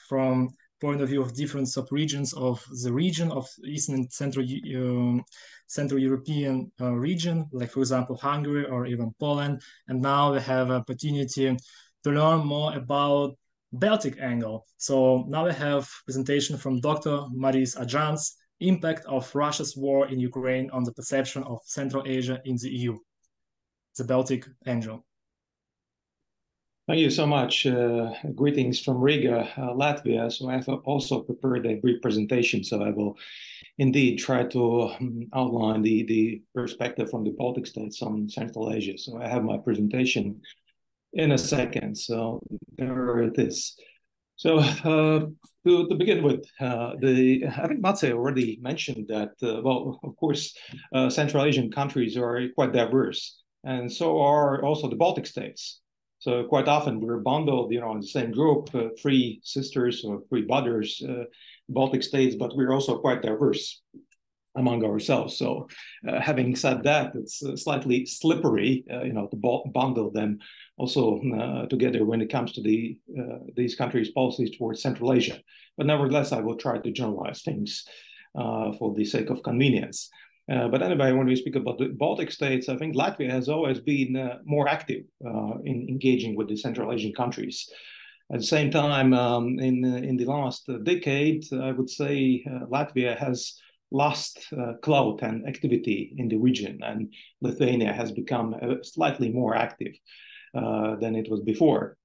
B: from point of view of different sub-regions of the region of Eastern and Central um, Central European uh, region, like for example Hungary or even Poland. And now we have an opportunity to learn more about Baltic angle. So now we have presentation from Dr. Maris Andžāns, impact of Russia's war in Ukraine on the perception of Central Asia in the EU, the Baltic angle.
E: Thank you so much. Uh, greetings from Riga, uh, Latvia. So I have also prepared a brief presentation. So I will indeed try to um, outline the, the perspective from the Baltic states on Central Asia. So I have my presentation in a second. So there it is. So uh, to, to begin with, uh, the I think Matze already mentioned that, uh, well, of course, uh, Central Asian countries are quite diverse, and so are also the Baltic states. So quite often we're bundled, you know, in the same group, uh, three sisters or three brothers, uh, Baltic states, but we're also quite diverse among ourselves. So, uh, having said that, it's uh, slightly slippery, uh, you know, to bundle them also uh, together when it comes to the these countries' policies towards Central Asia. But nevertheless, I will try to generalize things for the sake of convenience. Uh, but anyway, when we speak about the Baltic states, I think Latvia has always been uh, more active uh, in engaging with the Central Asian countries. At the same time, um, in in the last decade, I would say uh, Latvia has lost uh, clout and activity in the region, and Lithuania has become uh, slightly more active than it was before.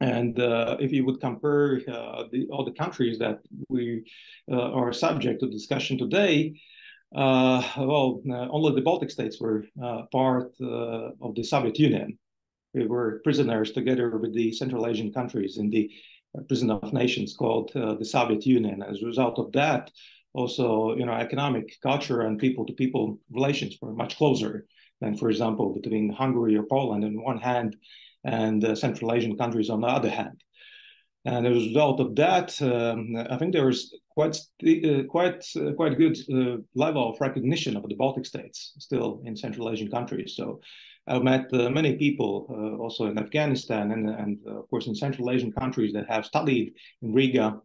E: And uh, if you would compare uh, the, all the countries that we uh, are subject to discussion today, uh, well, uh, only the Baltic states were uh, part of the Soviet Union. We were prisoners together with the Central Asian countries in the prison of nations called the Soviet Union. As a result of that, also, you know, economic, culture, and people-to-people relations were much closer than, for example, between Hungary or Poland on one hand and uh, Central Asian countries on the other hand. And as a result of that, um, I think there is quite uh, quite uh, quite good uh, level of recognition of the Baltic states still in Central Asian countries. So I've met uh, many people uh, also in Afghanistan and, and uh, of course in Central Asian countries that have studied in Riga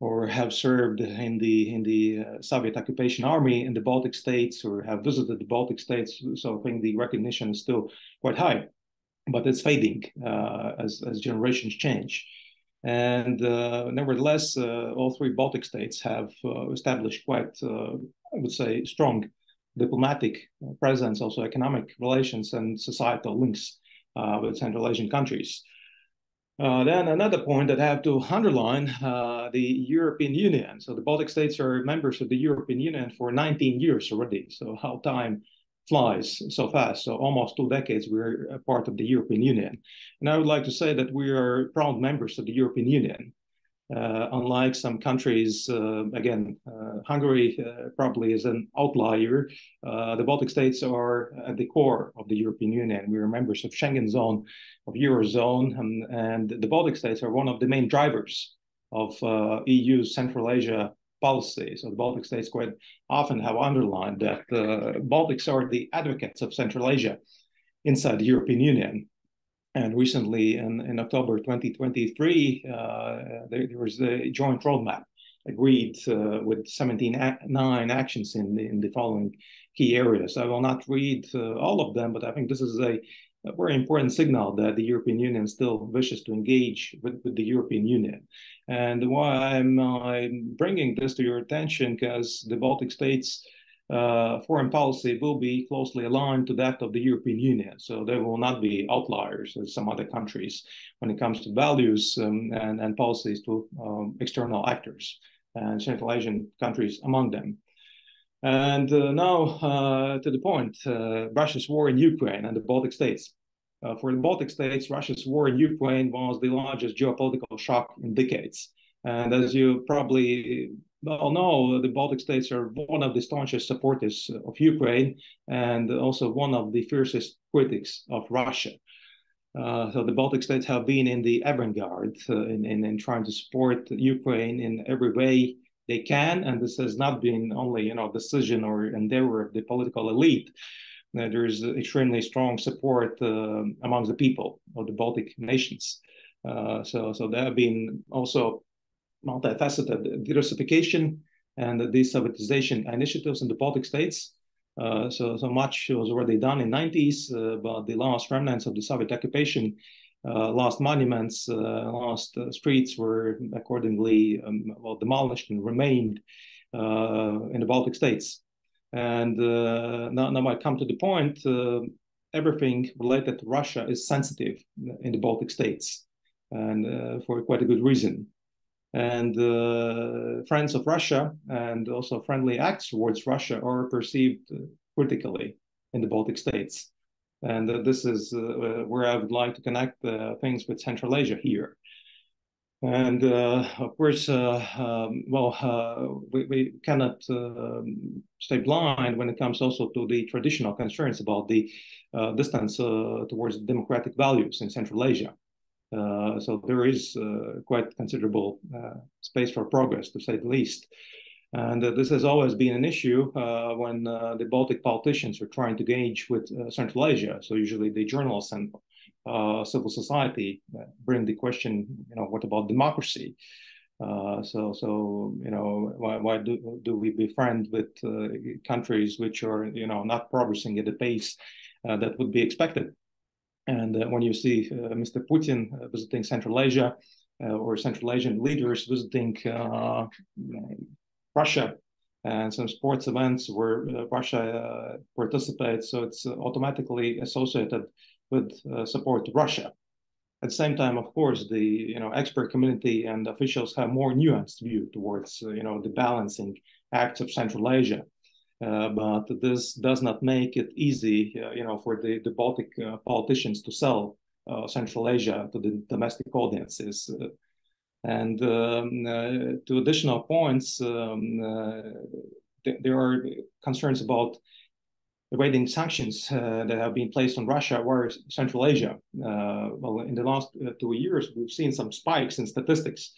E: or have served in the in the Soviet occupation army in the Baltic states or have visited the Baltic states. So I think the recognition is still quite high, but it's fading as as generations change. And uh, nevertheless, uh, all three Baltic states have uh, established quite, I would say, strong diplomatic presence, also economic relations and societal links with Central Asian countries. Uh, then another point that I have to underline, uh, the European Union. So the Baltic states are members of the European Union for 19 years already. So how time flies so fast. So almost two decades, we're a part of the European Union. And I would like to say that we are proud members of the European Union. Uh, unlike some countries, uh, again, uh, Hungary uh, probably is an outlier. Uh, the Baltic states are at the core of the European Union. We are members of Schengen zone, of Eurozone, and, and the Baltic states are one of the main drivers of uh, EU's Central Asia policy. So the Baltic states quite often have underlined that the Baltics are the advocates of Central Asia inside the European Union. And recently, in, in October 2023, uh, there, there, was a joint roadmap agreed uh, with 17 nine actions in the, in the following key areas. I will not read uh, all of them, but I think this is a, a, very important signal that the European Union still wishes to engage with, with the European Union. And why I'm, I'm bringing this to your attention because the Baltic states uh, foreign policy will be closely aligned to that of the European Union. So they will not be outliers as some other countries when it comes to values um, and, and policies to um, external actors and Central Asian countries among them. And now to the point, Russia's war in Ukraine and the Baltic states. Uh, for the Baltic states, Russia's war in Ukraine was the largest geopolitical shock in decades. And as you probably all know, the Baltic states are one of the staunchest supporters of Ukraine and also one of the fiercest critics of Russia. Uh, so the Baltic states have been in the avant-garde uh, in, in, in, trying to support Ukraine in every way they can, and this has not been only you know decision or endeavor of the political elite, there's extremely strong support uh, among the people of the Baltic nations. Uh, so, so there have been also multifaceted diversification and de-Sovietization initiatives in the Baltic states. Uh, so, so much was already done in 90s, uh, but the last remnants of the Soviet occupation, uh, lost monuments, uh, lost streets were accordingly um, well demolished and remained in the Baltic states. And uh, now, now I come to the point, uh, everything related to Russia is sensitive in the Baltic states, and uh, for quite a good reason. And uh, friends of Russia and also friendly acts towards Russia are perceived critically in the Baltic states. And uh, this is uh, where I would like to connect things with Central Asia here. And uh, of course, uh, um, well, uh, we, we, cannot um, stay blind when it comes also to the traditional concerns about the uh, distance uh, towards democratic values in Central Asia. Uh, so there is quite considerable space for progress, to say the least. And this has always been an issue when the Baltic politicians are trying to engage with Central Asia. So usually the journalists and uh, civil society bring the question, you know, what about democracy? Uh, so, so you know, why, why do, do we befriend with uh, countries which are, you know, not progressing at the pace uh, that would be expected? And uh, when you see uh, Mr. Putin visiting Central Asia or Central Asian leaders visiting Russia and some sports events where Russia participates, so it's automatically associated with uh, support to Russia. At the same time, of course, the you know expert community and officials have more nuanced view towards uh, you know the balancing acts of Central Asia. Uh, but this does not make it easy, uh, you know, for the, the Baltic uh, politicians to sell uh, Central Asia to the domestic audiences. And um, to additional points, um, th there are concerns about the evading sanctions uh, that have been placed on Russia or Central Asia. Uh, well, in the last uh, two years, we've seen some spikes in statistics.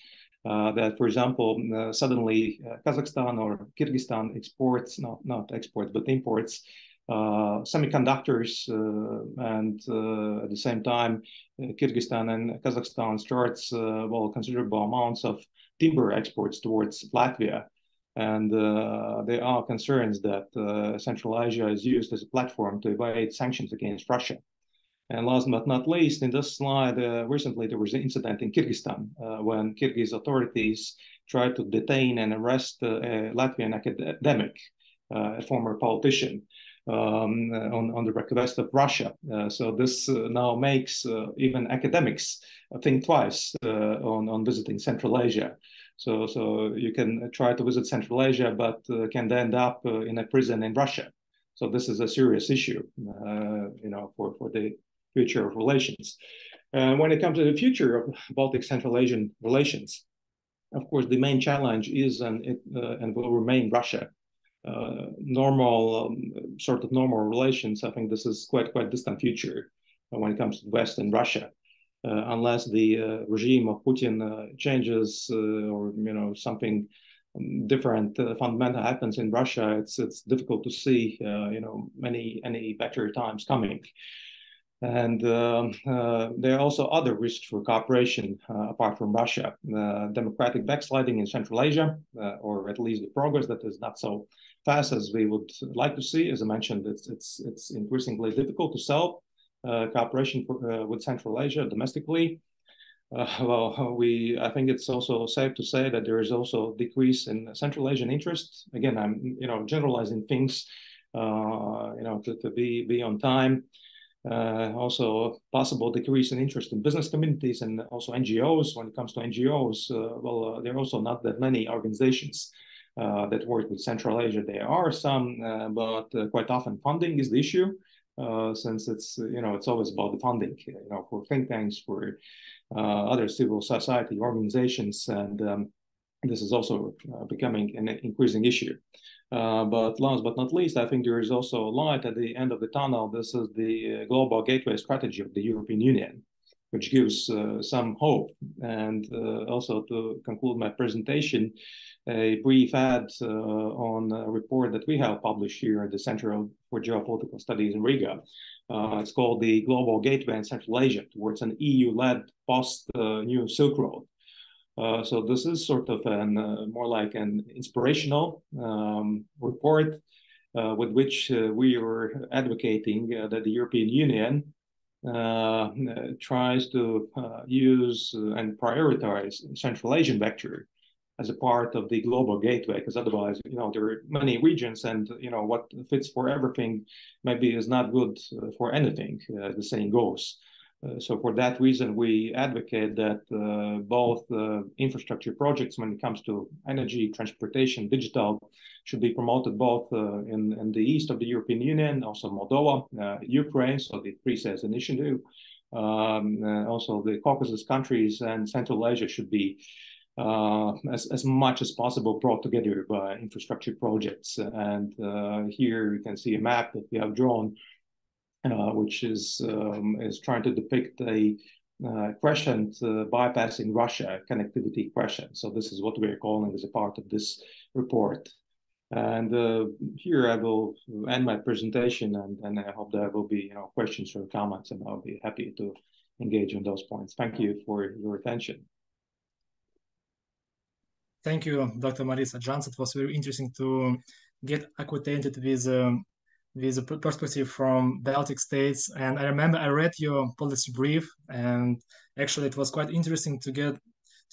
E: Uh, that, for example, uh, suddenly uh, Kazakhstan or Kyrgyzstan exports, not, not exports, but imports semiconductors, and at the same time, Kyrgyzstan and Kazakhstan starts well considerable amounts of timber exports towards Latvia. And uh, there are concerns that uh, Central Asia is used as a platform to evade sanctions against Russia. And last but not least, in this slide, uh, recently there was an incident in Kyrgyzstan uh, when Kyrgyz authorities tried to detain and arrest uh, a Latvian academic, uh, a former politician, um, on, on the request of Russia. so this now makes even academics think twice on, on visiting Central Asia. So, so you can try to visit Central Asia, but uh, can end up uh, in a prison in Russia. So this is a serious issue, uh, you know, for, for the future of relations. Uh, when it comes to the future of Baltic Central Asian relations, of course, the main challenge is and it uh, and will remain Russia. Uh, normal, um, sort of normal relations. I think this is quite quite distant future when it comes to West and Russia. Uh, unless the uh, regime of Putin uh, changes or you know something um, different uh, fundamental happens in Russia, it's it's difficult to see uh, you know many any better times coming. And um, uh, there are also other risks for cooperation apart from Russia. democratic backsliding in Central Asia, or at least the progress that is not so fast as we would like to see. As I mentioned, it's it's it's increasingly difficult to sell uh, cooperation for, uh, with Central Asia domestically. Uh, well, we I think it's also safe to say that there is also a decrease in Central Asian interest. Again, I'm you know generalizing things, you know, to, to be be on time. Uh, also possible decrease in interest in business communities and also NGOs. When it comes to NGOs, uh, well, uh, there are also not that many organizations uh, that work with Central Asia. There are some, uh, but uh, quite often funding is the issue. Uh, since it's you know it's always about the funding you know for think tanks for uh, other civil society organizations and um, this is also uh, becoming an increasing issue but last but not least i think there is also a light at the end of the tunnel this is the global gateway strategy of the european union which gives some hope and also to conclude my presentation a brief ad uh, on a report that we have published here at the Center for Geopolitical Studies in Riga. Uh, it's called the Global Gateway in Central Asia towards an EU-led post-New uh, Silk Road. Uh, so this is sort of an uh, more like an inspirational um, report uh, with which we are advocating that the European Union tries to use and prioritize Central Asian vector as a part of the global gateway because otherwise you know there are many regions and you know what fits for everything maybe is not good uh, for anything uh, the saying goes. uh, so for that reason we advocate that uh, both uh, infrastructure projects when it comes to energy transportation digital should be promoted both uh, in, in the east of the european union also moldova ukraine so the Three Seas initiative um, also the caucasus countries and central asia should be uh, as, as much as possible brought together by infrastructure projects. And uh, here you can see a map that we have drawn, uh, which is, um, is trying to depict a uh, crescent uh, bypassing Russia connectivity crescent. So this is what we're calling as a part of this report. And uh, here I will end my presentation, and, and I hope there will be you know questions or comments, and I'll be happy to engage on those points. Thank you for your attention.
B: Thank you, Dr. Maris Andžāns. It was very interesting to get acquainted with um, with a perspective from Baltic states. And I remember I read your policy brief, and actually it was quite interesting to get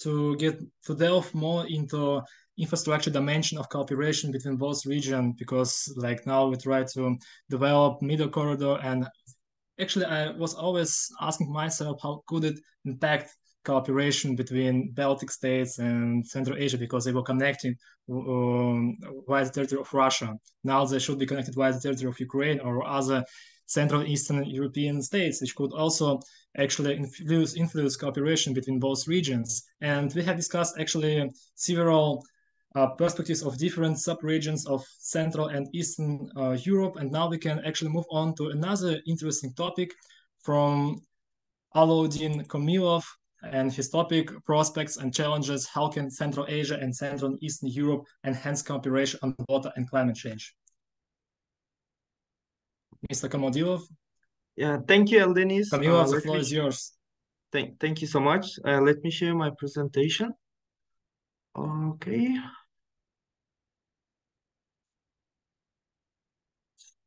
B: to get to delve more into infrastructure dimension of cooperation between both regions because like now we try to develop middle corridor and actually i was always asking myself how could it impact cooperation between Baltic states and Central Asia because they were connected um, via the territory of Russia. Now they should be connected via the territory of Ukraine or other Central Eastern European states, which could also actually influence, influence cooperation between both regions. And we have discussed actually several uh, perspectives of different sub-regions of Central and Eastern uh, Europe. And now we can actually move on to another interesting topic from Alauddin Komilov, and his topic prospects and challenges how can central asia and central and eastern europe enhance cooperation on water and climate change? Mr Komilov
F: yeah thank you eldenis
B: Komilov, uh, the floor me... is yours.
F: Thank, thank you so much. Uh, let me share my presentation. Okay.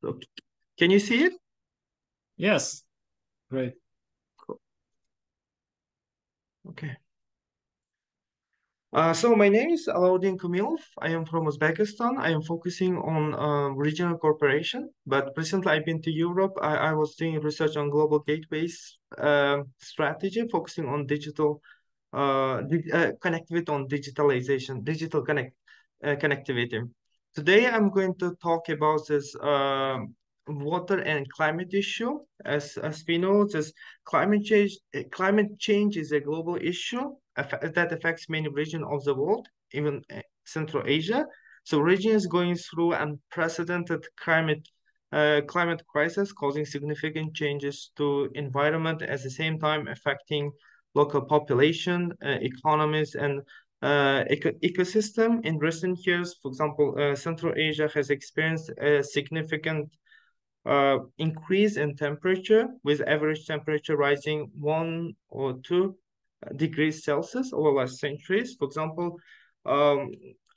F: So can you see it?
B: Yes. Great
F: Okay. Uh, so my name is Alauddin Komilov. I am from Uzbekistan. I am focusing on uh, regional cooperation, but recently I've been to Europe. I, I was doing research on global gateways uh, strategy, focusing on digital uh, uh, connectivity on digitalization, digital connect uh, connectivity. Today I'm going to talk about this water and climate issue. As, as we know, this climate change, climate change is a global issue that affects many regions of the world, even eh, Central Asia. So region is going through unprecedented climate uh, climate crisis, causing significant changes to environment at the same time affecting local population, uh, economies, and uh, eco ecosystem. In recent years, for example, Central Asia has experienced a significant uh, increase in temperature with average temperature rising one or two degrees Celsius over last centuries. For example, um,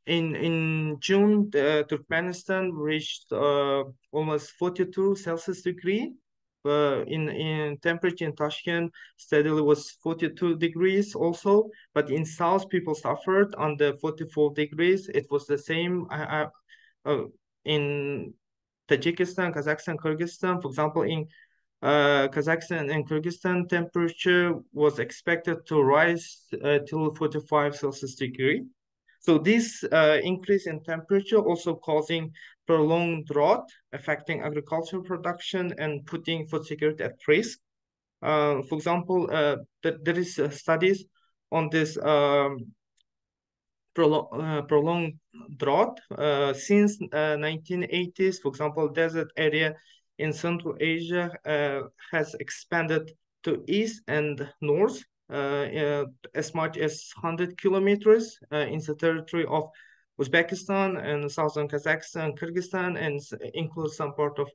F: in in June, the Turkmenistan reached uh, almost 42 Celsius degree. Uh, in in temperature in Tashkent steadily was 42 degrees also, but in south people suffered under 44 degrees. It was the same uh, uh, in Tajikistan, Kazakhstan, Kyrgyzstan. For example, in uh, Kazakhstan and Kyrgyzstan, temperature was expected to rise uh, till 45 Celsius degree. So this uh, increase in temperature also causing prolonged drought, affecting agricultural production and putting food security at risk. Uh, for example, uh, th there is uh, studies on this um, prolong, uh, prolonged drought uh, since 1980s. For example, desert area in Central Asia has expanded to east and north uh, as much as 100 kilometers uh, in the territory of Uzbekistan and southern Kazakhstan, Kyrgyzstan, and includes some part of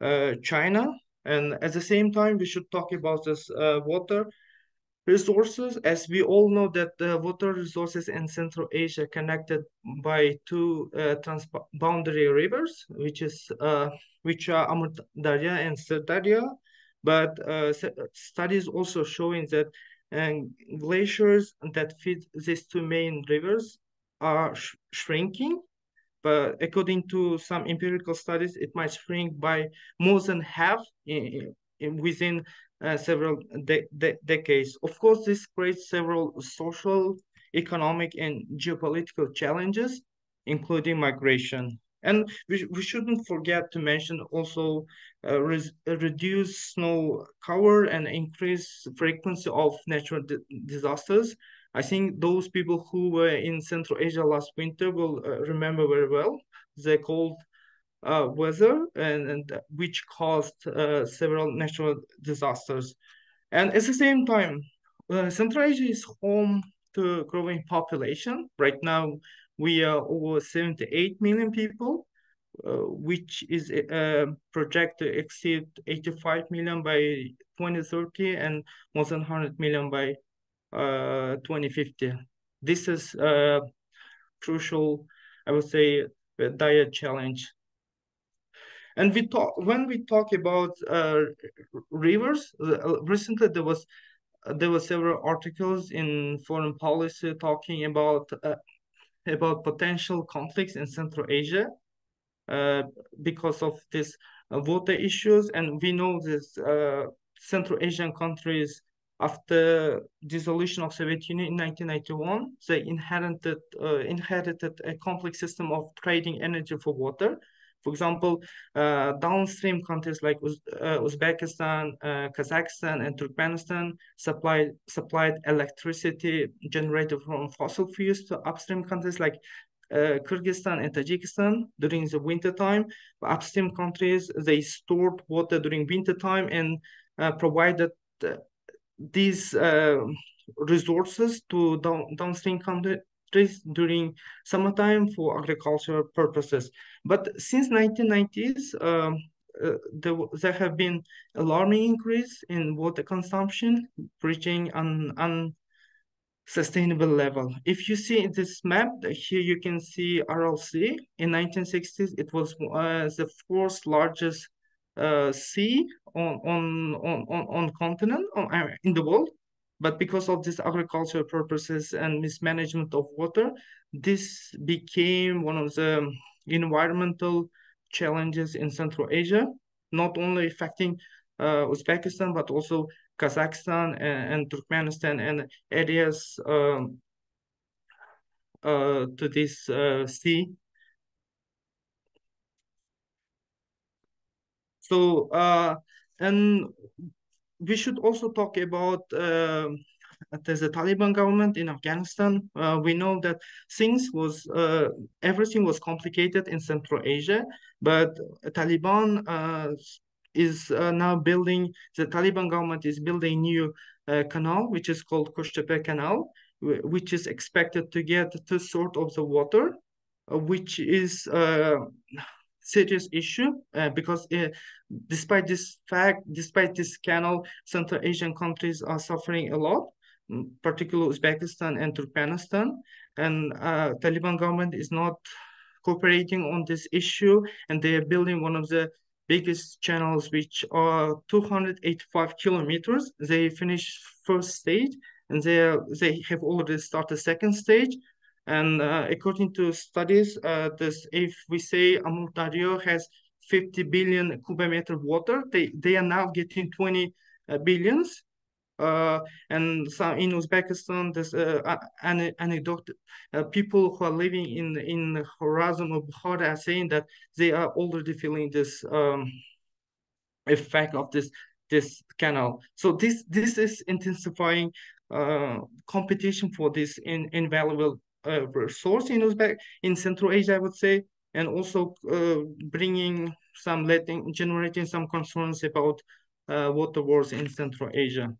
F: uh, China. And at the same time, we should talk about this water resources as we all know that the water resources in central asia connected by two uh, transboundary rivers which is uh, which are Amu Darya and Darya. but uh, studies also showing that and glaciers that feed these two main rivers are sh shrinking but according to some empirical studies it might shrink by more than half in, in within uh, several de de decades of course this creates several social economic and geopolitical challenges including migration and we, we shouldn't forget to mention also uh, reduce snow cover and increase frequency of natural di disasters. I think those people who were in Central Asia last winter will uh, remember very well the cold uh, weather and, and which caused uh, several natural disasters. And at the same time, uh, Central Asia is home to growing population. Right now, we are over 78 million people, uh, which is uh, projected to exceed 85 million by 2030 and more than 100 million by uh, 2050. This is a crucial, I would say, dire challenge. And we talk when we talk about uh, rivers. Uh, recently, there was there were several articles in Foreign Policy talking about uh, about potential conflicts in Central Asia uh, because of this uh, water issues. And we know this uh, Central Asian countries after dissolution of Soviet Union in 1991, they inherited uh, inherited a complex system of trading energy for water. For example, uh, downstream countries like Uz uh, Uzbekistan, Kazakhstan, and Turkmenistan supplied supplied electricity generated from fossil fuels to upstream countries like uh, Kyrgyzstan and Tajikistan during the winter time. Upstream countries, they stored water during winter time and uh, provided uh, these uh, resources to down, downstream countries during summertime for agricultural purposes. But since 1990s, um, uh, there, there have been alarming increase in water consumption, reaching an, an sustainable level. If you see this map, here you can see Aral Sea. In 1960s, it was uh, the fourth largest uh, sea on, on, on, on, on continent on, uh, in the world. But because of this agricultural purposes and mismanagement of water, this became one of the environmental challenges in Central Asia, not only affecting uh, Uzbekistan, but also Kazakhstan and, and Turkmenistan and areas um, uh, to this uh, sea. So, uh, and we should also talk about uh, there's a Taliban government in Afghanistan. Uh, we know that things was uh, everything was complicated in Central Asia, but Taliban uh, is uh, now building, the Taliban government is building new uh, canal, which is called Koshtepe Canal, which is expected to get two sort of the water, which is serious issue uh, because uh, despite this fact, despite this canal, Central Asian countries are suffering a lot, mm, particularly Uzbekistan and Turkmenistan, and uh, Taliban government is not cooperating on this issue, and they are building one of the biggest channels, which are 285 kilometers. They finished first stage and they, are, they have already started second stage. And uh, according to studies, uh, this if we say Darya has 50 billion cubic meter water, they, they are now getting 20 uh, billions. Uh, and some in Uzbekistan, there's uh, an anecdote. Uh, people who are living in in Khorazm or Bukhara are saying that they are already feeling this um, effect of this this canal. So this this is intensifying uh, competition for this in, invaluable resource in Uzbek in Central Asia, I would say, and also uh, bringing some letting generating some concerns about uh, water wars in Central Asia.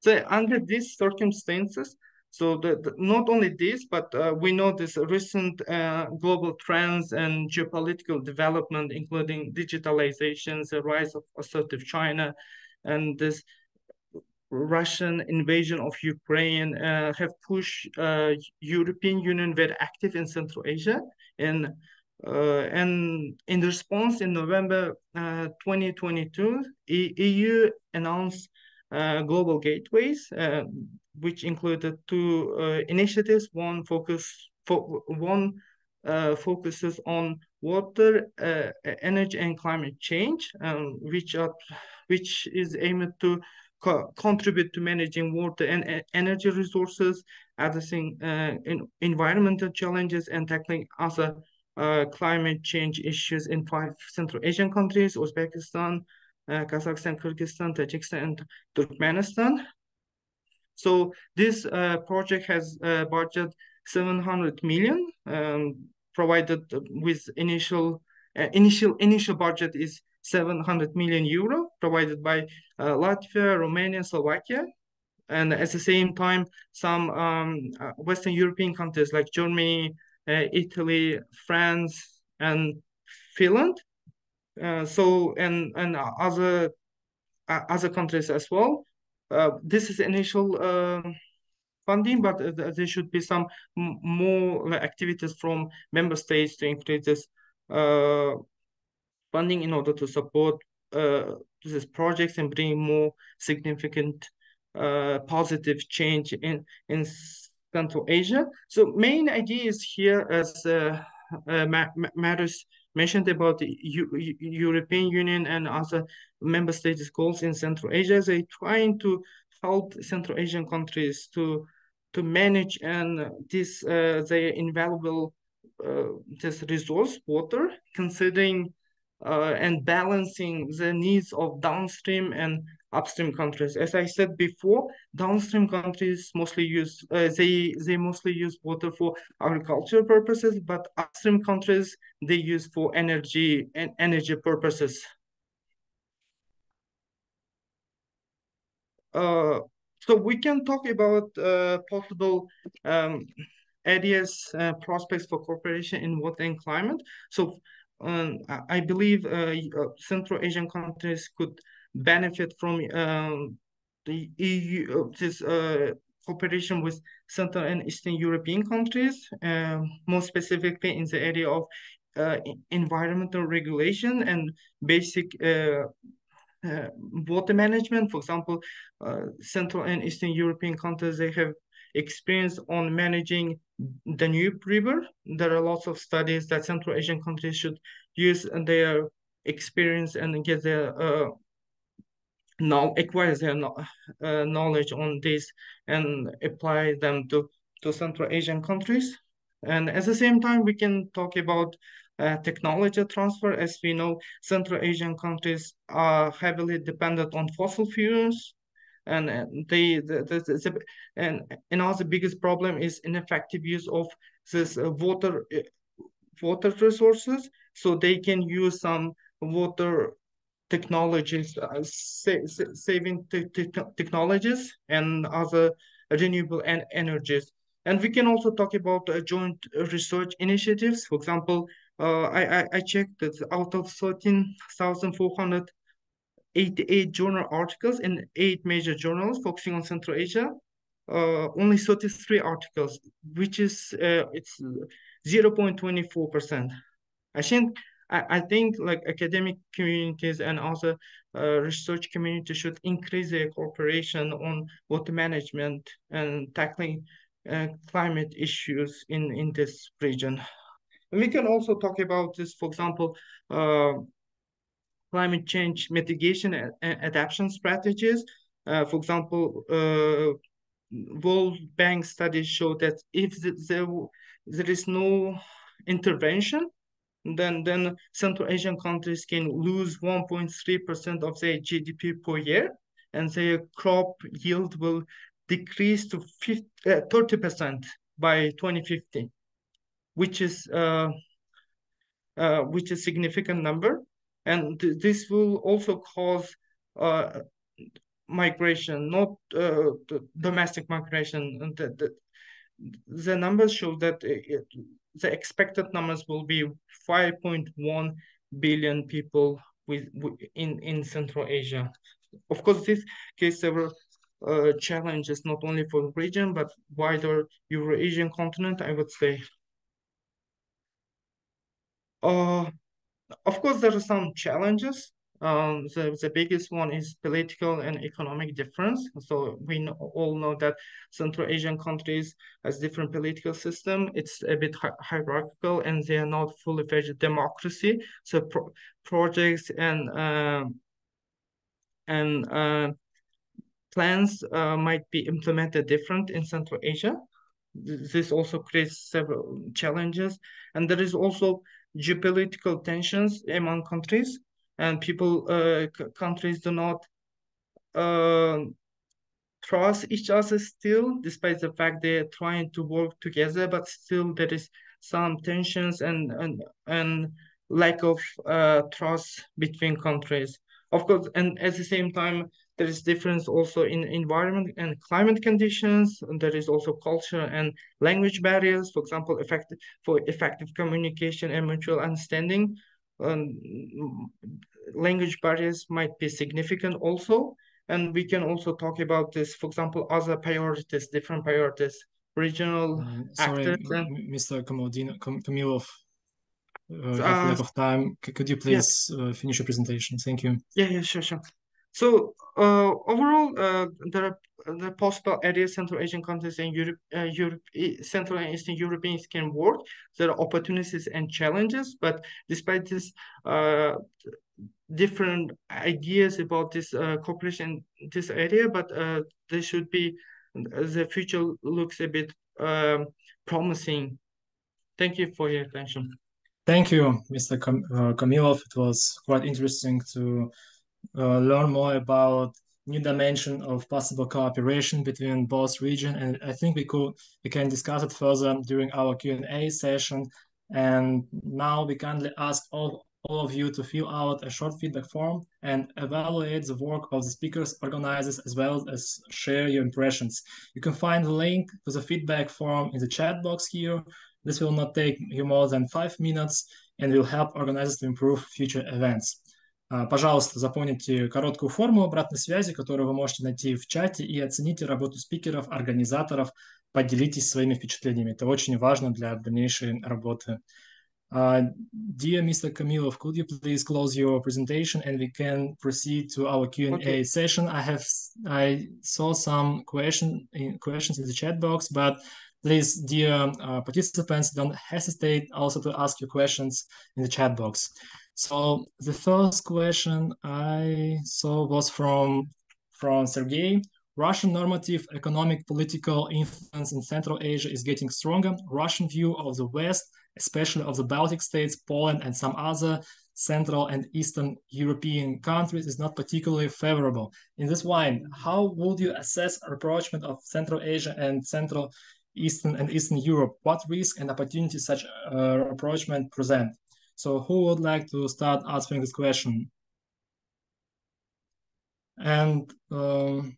F: So under these circumstances, so the, the, not only this, but uh, we know this recent uh, global trends and geopolitical development, including digitalizations, the rise of assertive China, and this Russian invasion of Ukraine uh, have pushed uh, European Union very active in Central Asia. And, uh, and in response, in November uh, 2022, e EU announced global gateways which included two uh, initiatives. One focus fo one uh, focuses on water, uh, energy, and climate change, um, which are which is aimed to co contribute to managing water and energy resources, addressing in environmental challenges, and tackling other uh, climate change issues in five Central Asian countries, Uzbekistan, uh, Kazakhstan, Kyrgyzstan, Tajikistan, and Turkmenistan. So this uh, project has a budget 700 million, um, provided with initial uh, initial initial budget is 700 million euro, provided by uh, Latvia, Romania, Slovakia, and at the same time, some um, uh, Western European countries like Germany, uh, Italy, France, and Finland. Uh, so and and other other countries as well. Uh, this is initial um, funding, but there should be some more activities from member states to increase this uh, funding in order to support uh, these projects and bring more significant uh, positive change in in Central Asia. So main ideas here as uh, uh, matters mentioned about the U European Union and other member states goals in Central Asia. They trying to help Central Asian countries to to manage and this uh, their invaluable uh, this resource water, considering uh, and balancing the needs of downstream and upstream countries. As I said before, downstream countries mostly use uh, they they mostly use water for agricultural purposes, but upstream countries they use for energy and energy purposes. Uh, so we can talk about uh, possible um, areas, prospects for cooperation in water and climate. So um, I believe uh, uh, Central Asian countries could benefit from um, the EU, uh, this uh, cooperation with Central and Eastern European countries, uh, more specifically in the area of uh, environmental regulation and basic uh, uh, water management. For example, Central and Eastern European countries, they have experience on managing the Danube River. There are lots of studies that Central Asian countries should use their experience and get their uh, now acquire their uh, knowledge on this and apply them to, to Central Asian countries. And at the same time, we can talk about uh, technology transfer. As we know, Central Asian countries are heavily dependent on fossil fuels. And they, the, the, the, and another biggest problem is ineffective use of this uh, water uh, water resources. So they can use some water technologies, uh, sa sa saving technologies and other renewable en energies. And we can also talk about uh, joint research initiatives. For example, uh, I, I, I checked that out of 13,488 journal articles in eight major journals focusing on Central Asia, uh, only 33 articles, which is uh, it's 0.24%. I think I, I think like academic communities and also uh, research community should increase their cooperation on water management and tackling uh, climate issues in, in this region. We can also talk about this, for example, uh, climate change mitigation and, adaptation strategies. Uh, for example, uh, World Bank studies show that if the, the, there is no intervention, then then Central Asian countries can lose 1.3% of their GDP per year, and their crop yield will decrease to 50, uh, 30% by 2050, which is uh, uh, which is significant number, and th this will also cause uh, migration, not uh, domestic migration. The, the, the numbers show that it, the expected numbers will be 5.1 billion people with, in in Central Asia. Of course, this case several uh, challenges not only for the region but wider Eurasian continent. I would say. Uh, of course, there are some challenges um, the, the biggest one is political and economic difference. So we know, all know that Central Asian countries has different political system. It's a bit hi hierarchical and they are not fully fledged democracy. So pro projects and uh, and uh, plans uh, might be implemented different in Central Asia. This also creates several challenges. And there is also geopolitical tensions among countries and people uh, countries do not uh, trust each other still despite the fact they're trying to work together but still there is some tensions and and and lack of uh, trust between countries. Of course and at the same time there is difference also in environment and climate conditions and there is also culture and language barriers for example effective for effective communication and mutual understanding um, language barriers might be significant also. And we can also talk about this, for example, other priorities, different priorities, regional
B: uh, sorry,
F: actors. And...
B: Mr. Kamaldino, Kamilov, uh, uh, lack of time. could you please yeah. uh, finish your presentation? Thank you.
F: Yeah, yeah, sure, sure. So uh, overall, uh, there are the possible areas Central Asian countries and Europe, uh, Europe, Central and Eastern Europeans can work. There are opportunities and challenges, but despite this, uh, different ideas about this uh, cooperation this area, but uh, there should be the future looks a bit um, promising. Thank you for your attention.
B: Thank you, Mr. Kam uh, Kamilov. It was quite interesting to Uh, learn more about new dimension of possible cooperation between both region and I think we could we can discuss it further during our Q&A session and now we kindly ask all, all of you to fill out a short feedback form and evaluate the work of the speakers organizers as well as share your impressions. You can find the link to the feedback form in the chat box here. This will not take you more than five minutes and will help organizers to improve future events. Пожалуйста, запомните короткую форму обратной связи, которую вы можете найти в чате, и оцените работу спикеров, организаторов, поделитесь своими впечатлениями. Это очень важно для дальнейшей работы. Uh, dear Mr. Kamilov, could you please close your presentation and we can proceed to our Q&A okay. session? I have I saw some question in, questions in the chat box, but please, dear uh, participants, don't hesitate also to ask your questions in the chat box. So the first question I saw was from from Sergey. Russian normative economic political influence in Central Asia is getting stronger. Russian view of the West, especially of the Baltic states, Poland, and some other Central and Eastern European countries, is not particularly favorable. In this line, how would you assess rapprochement of Central Asia and Central Eastern and Eastern Europe? What risk and opportunities such uh, rapprochement present? So who would like to start answering this question? And um,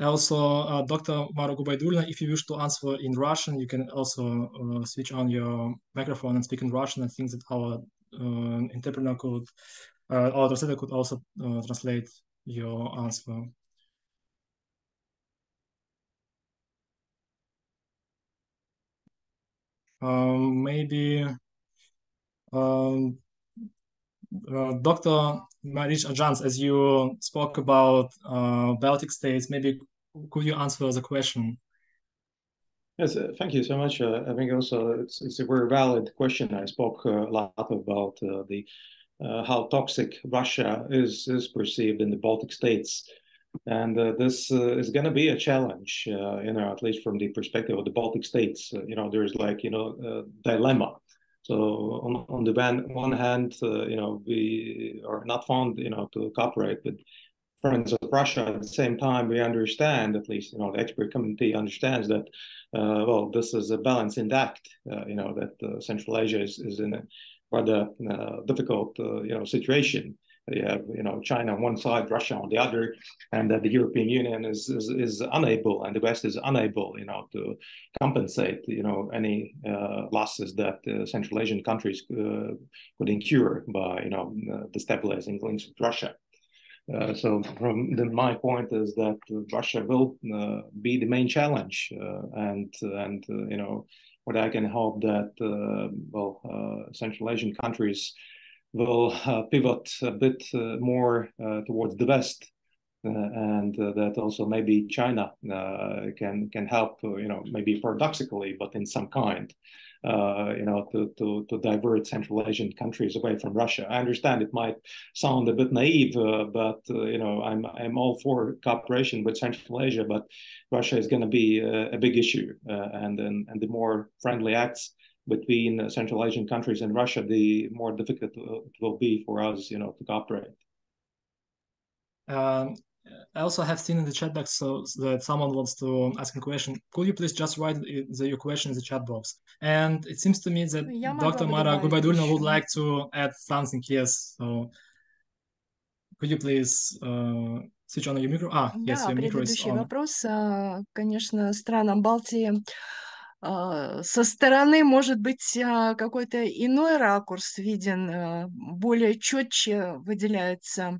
B: also, uh, Dr. Mara Gubaidullina, if you wish to answer in Russian, you can also uh, switch on your microphone and speak in Russian. I think that our uh, interpreter could, uh, our translator could also uh, translate your answer. Um, maybe um, uh, Dr. Maris Andžāns, as you spoke about uh, Baltic states, maybe could you answer the question?
E: Yes, uh, thank you so much. Uh, I think also it's, it's a very valid question. I spoke uh, a lot about uh, the how toxic Russia is is perceived in the Baltic states. And uh, this uh, is going to be a challenge, uh, you know, at least from the perspective of the Baltic states. you know, there's like, you know, dilemma. So on, on the one, one hand, you know, we are not fond, you know, to cooperate with friends of Russia. At the same time, we understand, at least, you know, the expert community understands that, uh, well, this is a balancing act, uh, you know, that uh, Central Asia is, is in a rather difficult, you know, situation. You have, you know, China on one side, Russia on the other, and that the European Union is, is, is unable, and the West is unable, you know, to compensate, you know, any uh, losses that uh, Central Asian countries uh, could incur by, you know, destabilizing links with Russia. Uh, so from the, my point is that Russia will uh, be the main challenge, uh, and and you know what I can hope that well Central Asian countries will uh, pivot a bit uh, more uh, towards the West uh, and uh, that also maybe China uh, can can help, you know, maybe paradoxically, but in some kind, you know, to, to to divert Central Asian countries away from Russia. I understand it might sound a bit naive, but you know, I'm I'm all for cooperation with Central Asia, but Russia is going to be a, a, big issue, and, and and the more friendly acts between Central Asian countries and Russia, the more difficult it will be for us, you know, to cooperate.
B: Um, I also have seen in the chat box so that someone wants to ask a question. Could you please just write the, your question in the chat box? And it seems to me that Dr. Mara Gubaidullina would like to add something. Yes. So could you please uh, switch on your micro? Ah, yes, your micro is on.
D: вопрос, конечно, странам Балтии. Со стороны, может быть, какой-то иной ракурс виден, более четче выделяется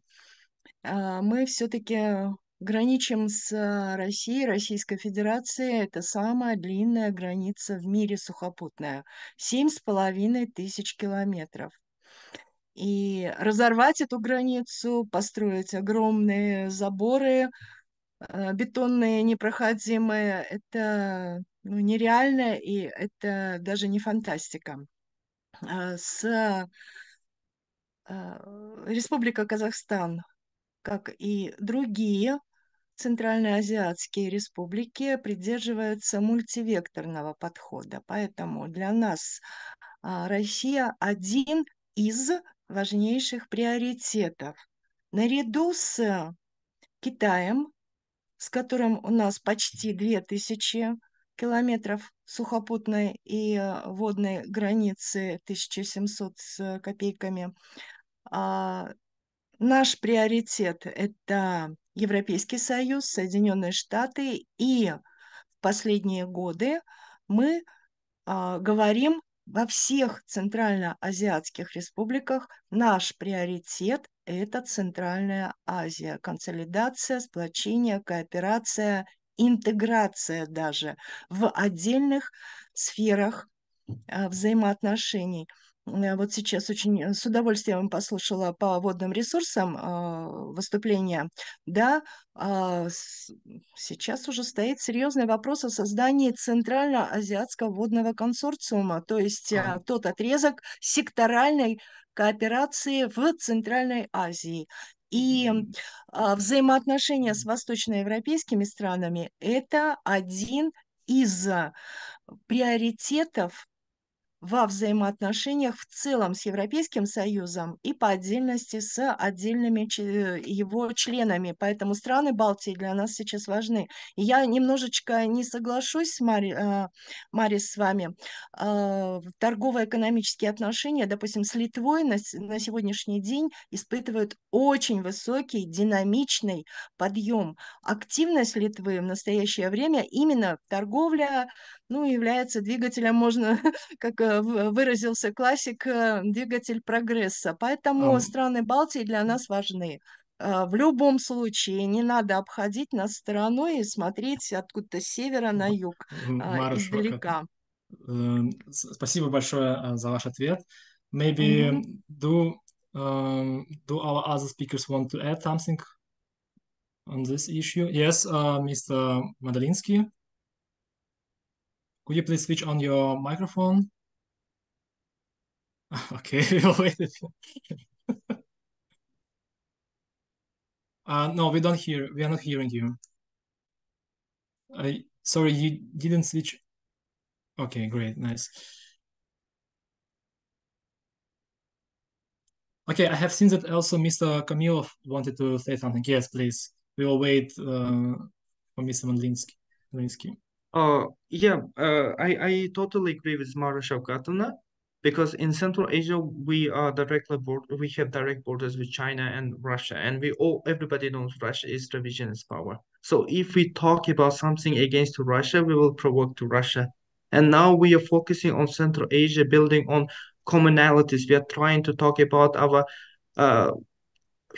D: а, мы все-таки граничим с Россией, Российской Федерацией. Это самая длинная граница в мире сухопутная. Семь с половиной тысяч километров. И разорвать эту границу, построить огромные заборы, а, бетонные, непроходимые, это ну, нереально, и это даже не фантастика. А, с Республика Казахстан как и другие центральноазиатские республики, придерживаются мультивекторного подхода. Поэтому для нас а, Россия один из важнейших приоритетов. Наряду с Китаем, с которым у нас почти 2000 километров сухопутной и а, водной границы, 1700 с копейками, а, Наш приоритет– это Европейский Союз, Соединенные Штаты, и в последние годы мы а, говорим во всех центральноазиатских республиках наш приоритет – это Центральная Азия. Консолидация, сплочение, кооперация, интеграция даже в отдельных сферах а, взаимоотношений – вот сейчас очень э, с удовольствием послушала по водным ресурсам а, выступления. Да, а, сейчас уже стоит серьезный вопрос о создании Центрально-Азиатского водного консорциума, то есть а. тот отрезок секторальной кооперации в Центральной Азии. И взаимоотношения с восточноевропейскими странами – это один из приоритетов во взаимоотношениях в целом с Европейским Союзом и по отдельности с отдельными его членами. Поэтому страны Балтии для нас сейчас важны. Я немножечко не соглашусь Мари, э, Мари с вами. Э, торгово-экономические отношения, допустим, с Литвой на, на сегодняшний день испытывают очень высокий, динамичный подъем. Активность Литвы в настоящее время именно торговля, ну, является двигателем, можно, как э, выразился классик, э, двигатель прогресса. Поэтому um, страны Балтии для нас важны. Э, в любом случае не надо обходить нас стороной и смотреть откуда-то с севера на юг, Маруш, издалека.
B: Спасибо большое за ваш ответ. Maybe mm -hmm. do um, do our other speakers want to add something on this issue? Yes, uh, Mr. Madalinsky. Could you please switch on your microphone? Okay, we will wait. uh, no, we don't hear. We are not hearing you. I sorry, you didn't switch. Okay, great, nice. Okay, I have seen that also Mr. Kamilov wanted to say something. Yes, please. We will wait uh, for Mr. Madlinsky.
F: Uh, yeah, uh, I, I totally agree with Mara Shavkatovna because in Central Asia we are directly board we have direct borders with China and Russia, and we all everybody knows Russia is revisionist power. So if we talk about something against Russia, we will provoke to Russia. And now we are focusing on Central Asia, building on commonalities. We are trying to talk about our uh,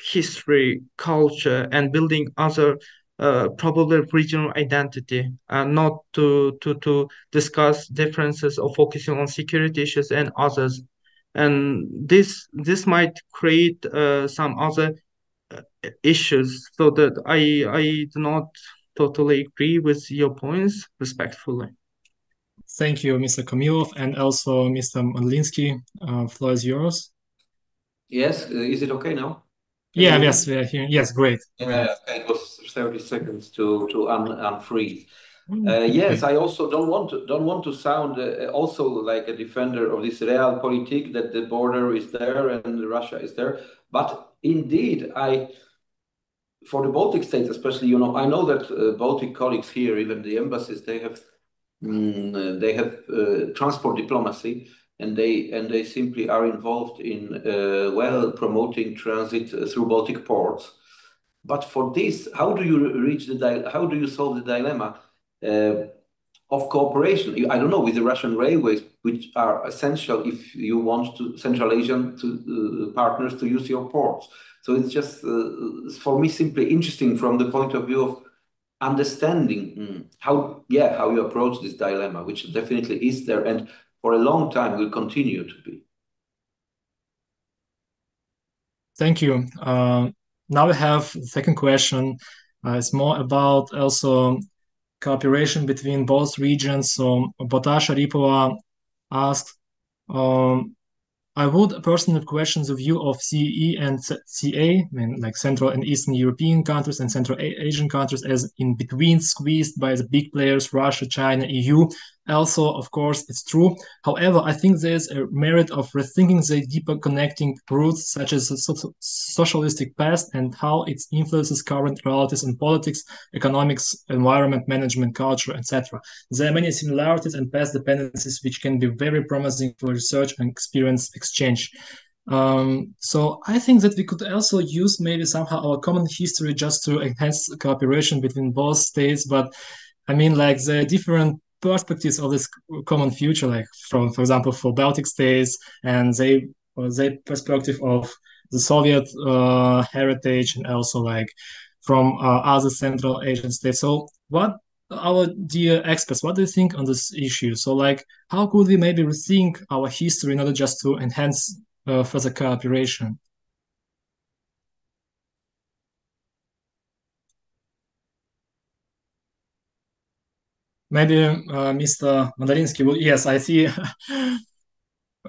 F: history, culture, and building other uh, probably regional identity, and not to, to, to discuss differences or focusing on security issues and others. And this this might create uh, some other uh, issues. So that I I do not totally agree with your points respectfully.
B: Thank you, Mr. Kamilov, and also Mr. Madlinsky. Uh, floor is yours.
C: Yes, uh, is it okay now?
B: Yeah, yes, we are here. Yes, great.
C: Yeah, it was 30 seconds to to un unfreeze. Mm, uh, yes, I also don't want to don't want to sound uh, also like a defender of this realpolitik that the border is there and Russia is there. But indeed, I for the Baltic states, especially, you know, I know that uh, Baltic colleagues here, even the embassies, they have mm, they have uh, transport diplomacy, and they and they simply are involved in uh, well promoting transit through Baltic ports. But for this, how do you reach the how do you solve the dilemma uh, of cooperation? I don't know with the Russian railways, which are essential if you want to Central Asian to, uh, partners to use your ports. So it's just uh, for me simply interesting from the point of view of understanding mm, how yeah how you approach this dilemma, which definitely is there and for a long time will continue to be.
B: Thank you. Uh, now we have the second question. Uh, it's more about also cooperation between both regions. So Botasha Ripova asked, um, I would personally question the view of CE and CA, I mean, like Central and Eastern European countries and Central Asian countries, as in between squeezed by the big players, Russia, China, EU, also, of course, it's true. However, I think there's a merit of rethinking the deeper connecting roots, such as the so socialistic past and how it influences current realities in politics, economics, environment, management, culture, etc. There are many similarities and past dependencies which can be very promising for research and experience exchange. Um, so I think that we could also use maybe somehow our common history just to enhance cooperation between both states. But I mean, like the different perspectives of this common future, like from, for example, for Baltic states and they their perspective of the Soviet uh, heritage and also like from uh, other Central Asian states. So, what our dear experts, what do you think on this issue? So, like, how could we maybe rethink our history in order just to enhance uh, further cooperation? Maybe uh, Mr. Madlinsky will. Yes, I see. uh,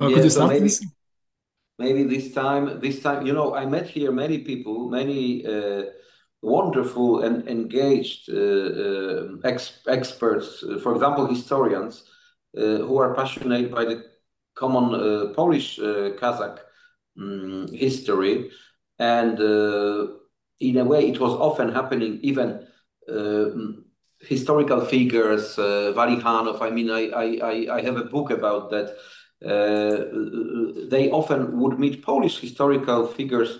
C: yeah,
B: you
C: so
B: start,
C: maybe
B: please?
C: maybe this time this time you know I met here many people, many uh, wonderful and engaged uh, uh, ex experts. uh, For example, historians uh, who are passionate by the common uh, Polish uh, Kazakh mm, history, and uh, in a way, it was often happening even. Historical figures, uh. I mean, I, I, I have a book about that. Uh, they often would meet Polish historical figures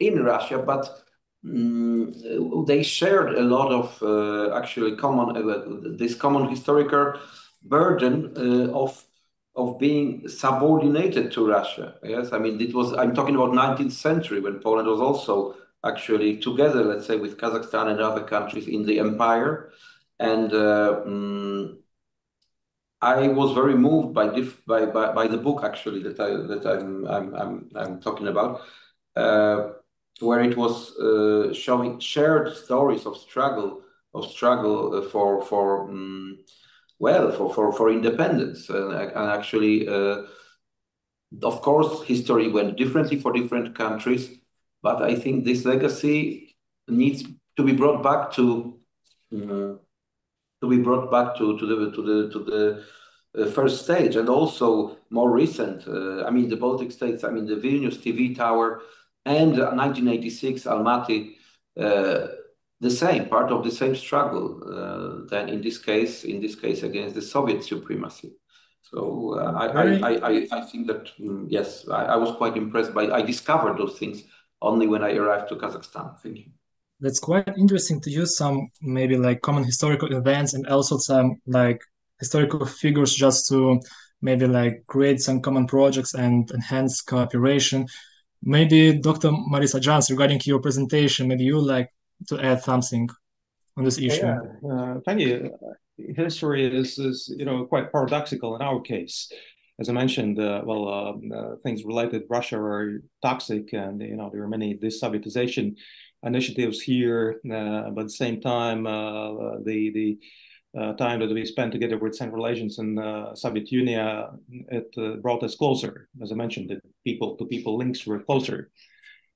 C: in Russia, but um, they shared a lot of uh, actually common uh, this common historical burden uh, of of being subordinated to Russia. Yes, I mean it was. I'm talking about 19th century when Poland was also actually together, let's say, with Kazakhstan and other countries in the empire. And um, I was very moved by, by, by, by, the book actually that, I, that I'm, I'm, I'm, I'm talking about, uh, where it was uh, showing shared stories of struggle of struggle uh, for for um, well for, for, for independence and, and actually uh, Of course, history went differently for different countries, but I think this legacy needs to be brought back to uh, to be brought back to to the to the to the uh, first stage and also more recent. Uh, I mean, the Baltic states. I mean, the Vilnius TV tower and 1986 Almaty. Uh, the same part of the same struggle. Uh, then in this case, in this case against the Soviet supremacy. So I, I, I, I think that um, yes, I, I was quite impressed by. I discovered those things only when I arrived to Kazakhstan. Thank you
B: that's quite interesting to use some maybe like common historical events and also some like historical figures just to maybe like create some common projects and enhance cooperation. Maybe Dr. Maris Andžāns, regarding your presentation, maybe you like to add something on this issue.
E: Yeah, uh, thank you. History is, is, you know, quite paradoxical in our case. As I mentioned, uh, well, um, uh, things related to Russia are toxic, and you know there are many dis-Sovietization initiatives here, uh, but at the same time, uh, the the uh, time that we spent together with Central Asians in Soviet Union, it brought us closer. As I mentioned, the people to people links were closer.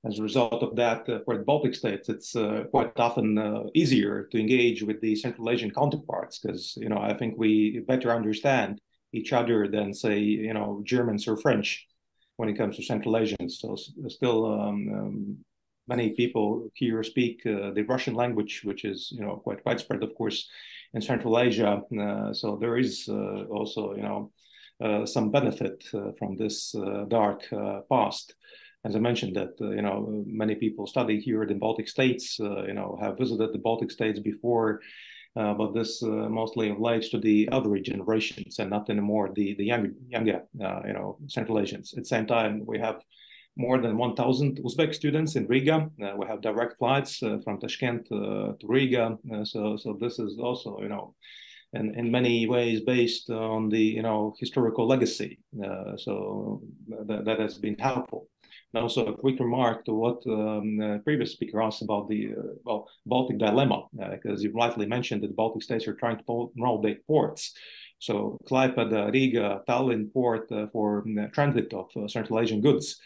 E: As a result of that, for the Baltic states, it's quite often easier to engage with the Central Asian counterparts because you know I think we better understand each other than say you know Germans or French when it comes to Central Asians. So still um, um, many people here speak uh, the Russian language, which is you know quite widespread, of course, in Central Asia. Uh, so there is uh, also you know uh, some benefit uh, from this uh, dark past. As I mentioned, that you know many people study here in the Baltic states, you know, have visited the Baltic states before. But this mostly relates to the elderly generations and not anymore the the younger younger you know Central Asians. At the same time, we have more than 1,000 Uzbek students in Riga. Uh, we have direct flights uh, from Tashkent uh, to Riga. so, so this is also, you know, and in many ways based on the, you know, historical legacy. so that, that has been helpful. And also a quick remark to what um, uh, previous speaker asked about the uh, well Baltic dilemma, because uh, you rightly mentioned that the Baltic states are trying to their ports. So Klaipeda, Riga, Tallinn port for transit of Central Asian goods.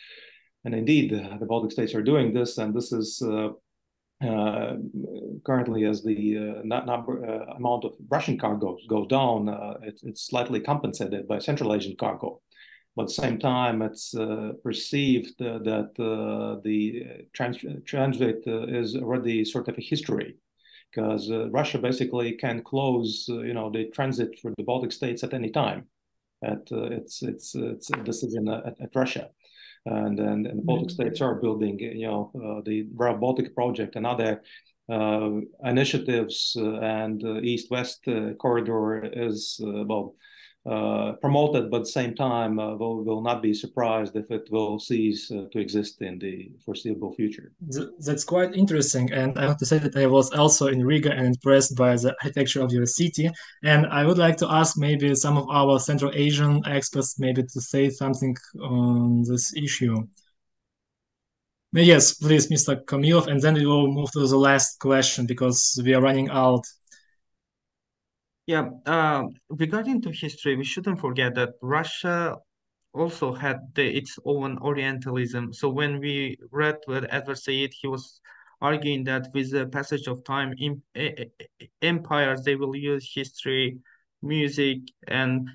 E: And indeed, the Baltic states are doing this, and this is uh, uh, currently as the uh, number uh, amount of Russian cargo goes down, uh, it, it's slightly compensated by Central Asian cargo. But at the same time, it's uh, perceived that the trans transit is already sort of a history, because Russia basically can close, you know, the transit for the Baltic states at any time. At it's it's it's a decision at, at Russia and, and, and the Baltic mm-hmm. states are building, you know, uh, the Rail Baltic project and other uh, initiatives, uh, and East-West corridor is well uh, promoted, but at the same time, uh, will, will not be surprised if it will cease uh, to exist in the foreseeable future.
B: That's quite interesting. And I have to say that I was also in Riga and impressed by the architecture of your city. And I would like to ask maybe some of our Central Asian experts maybe to say something on this issue. Yes, please, Mr. Komilov, and then we will move to the last question because we are running out
F: yeah, uh, regarding to history, we shouldn't forget that Russia also had the, its own Orientalism. So when we read with Edward Said, he was arguing that with the passage of time, empires they will use history, music, and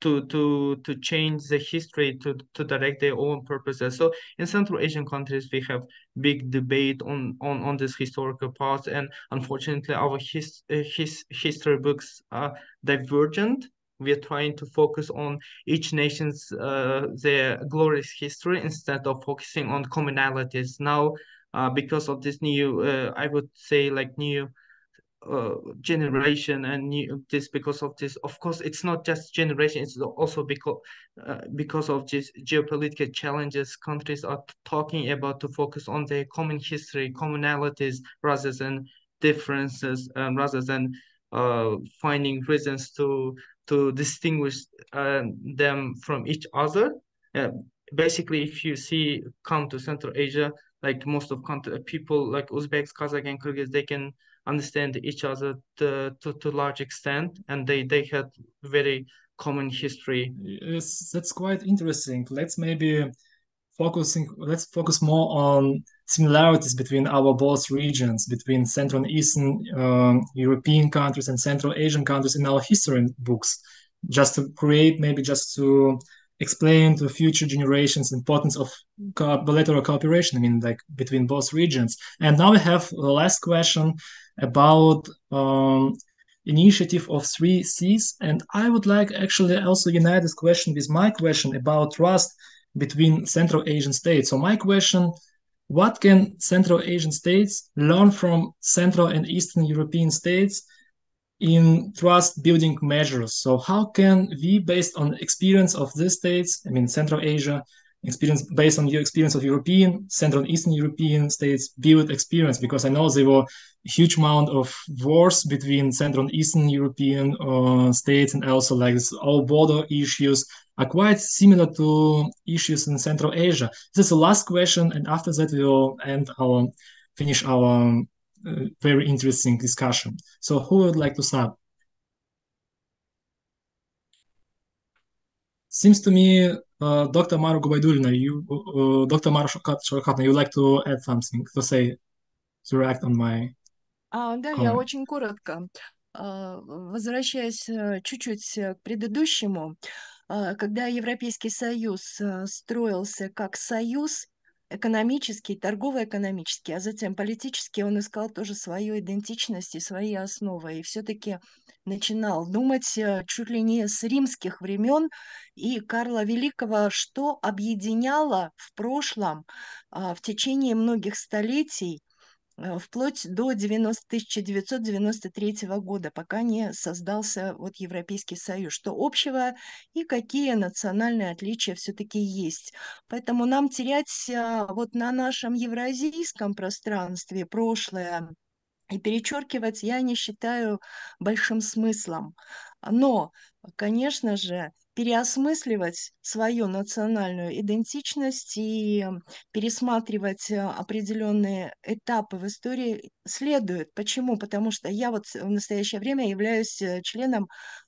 F: to to to change the history to to direct their own purposes. So in central asian countries we have big debate on on on this historical past and unfortunately our his, uh, his history books are divergent. We are trying to focus on each nation's uh, their glorious history instead of focusing on commonalities. Now uh, because of this new uh, i would say like new uh, generation and new, this because of this. Of course it's not just generation it's also because uh, because of this geopolitical challenges. Countries are talking about to focus on their common history commonalities rather than differences um, rather than uh, finding reasons to to distinguish uh, them from each other. Uh, basically if you see come to central asia like most of country, people like uzbeks kazakh and kyrgyz they can understand each other to, to, to large extent and they they had very common history.
B: Yes, that's quite interesting. Let's maybe focusing let's focus more on similarities between our both regions between central and eastern um, european countries and central asian countries in our history books just to create maybe just to explain to future generations importance of bilateral cooperation i mean like between both regions and now we have the last question about um, initiative of Three Seas. And I would like actually also unite this question with my question about trust between Central Asian states. So my question, what can Central Asian states learn from Central and Eastern European states in trust building measures? So how can we, based on experience of these states, I mean, Central Asia, experience based on your experience of European, Central and Eastern European states build experience because I know there were a huge amount of wars between Central and Eastern European uh, states and also like all border issues are quite similar to issues in Central Asia. This is the last question, and after that we will end our finish our uh, very interesting discussion. So who would like to start? Seems to me uh, Dr. Maru Gubaidulina, you, uh, Dr. Maru Шархатна, you like to add something to say, to react on my
D: а, Да, comment. я очень коротко. Uh, возвращаясь uh, чуть-чуть к предыдущему, uh, когда Европейский Союз строился как союз, экономический, торгово-экономический, а затем политический, он искал тоже свою идентичность и свои основы. И все-таки начинал думать э, чуть ли не с римских времен и Карла Великого, что объединяло в прошлом, а, в течение многих столетий, вплоть до 90, 1993 года, пока не создался вот Европейский Союз, что общего и какие национальные отличия все-таки есть. Поэтому нам терять а, вот на нашем евразийском пространстве прошлое и перечеркивать я не считаю большим смыслом. Но, конечно же, переосмысливать свою национальную идентичность и пересматривать э, определенные этапы в истории следует. Почему? Потому что я вот в настоящее время являюсь э, членом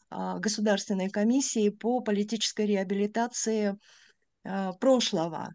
D: а, Государственной комиссии по политической реабилитации а, прошлого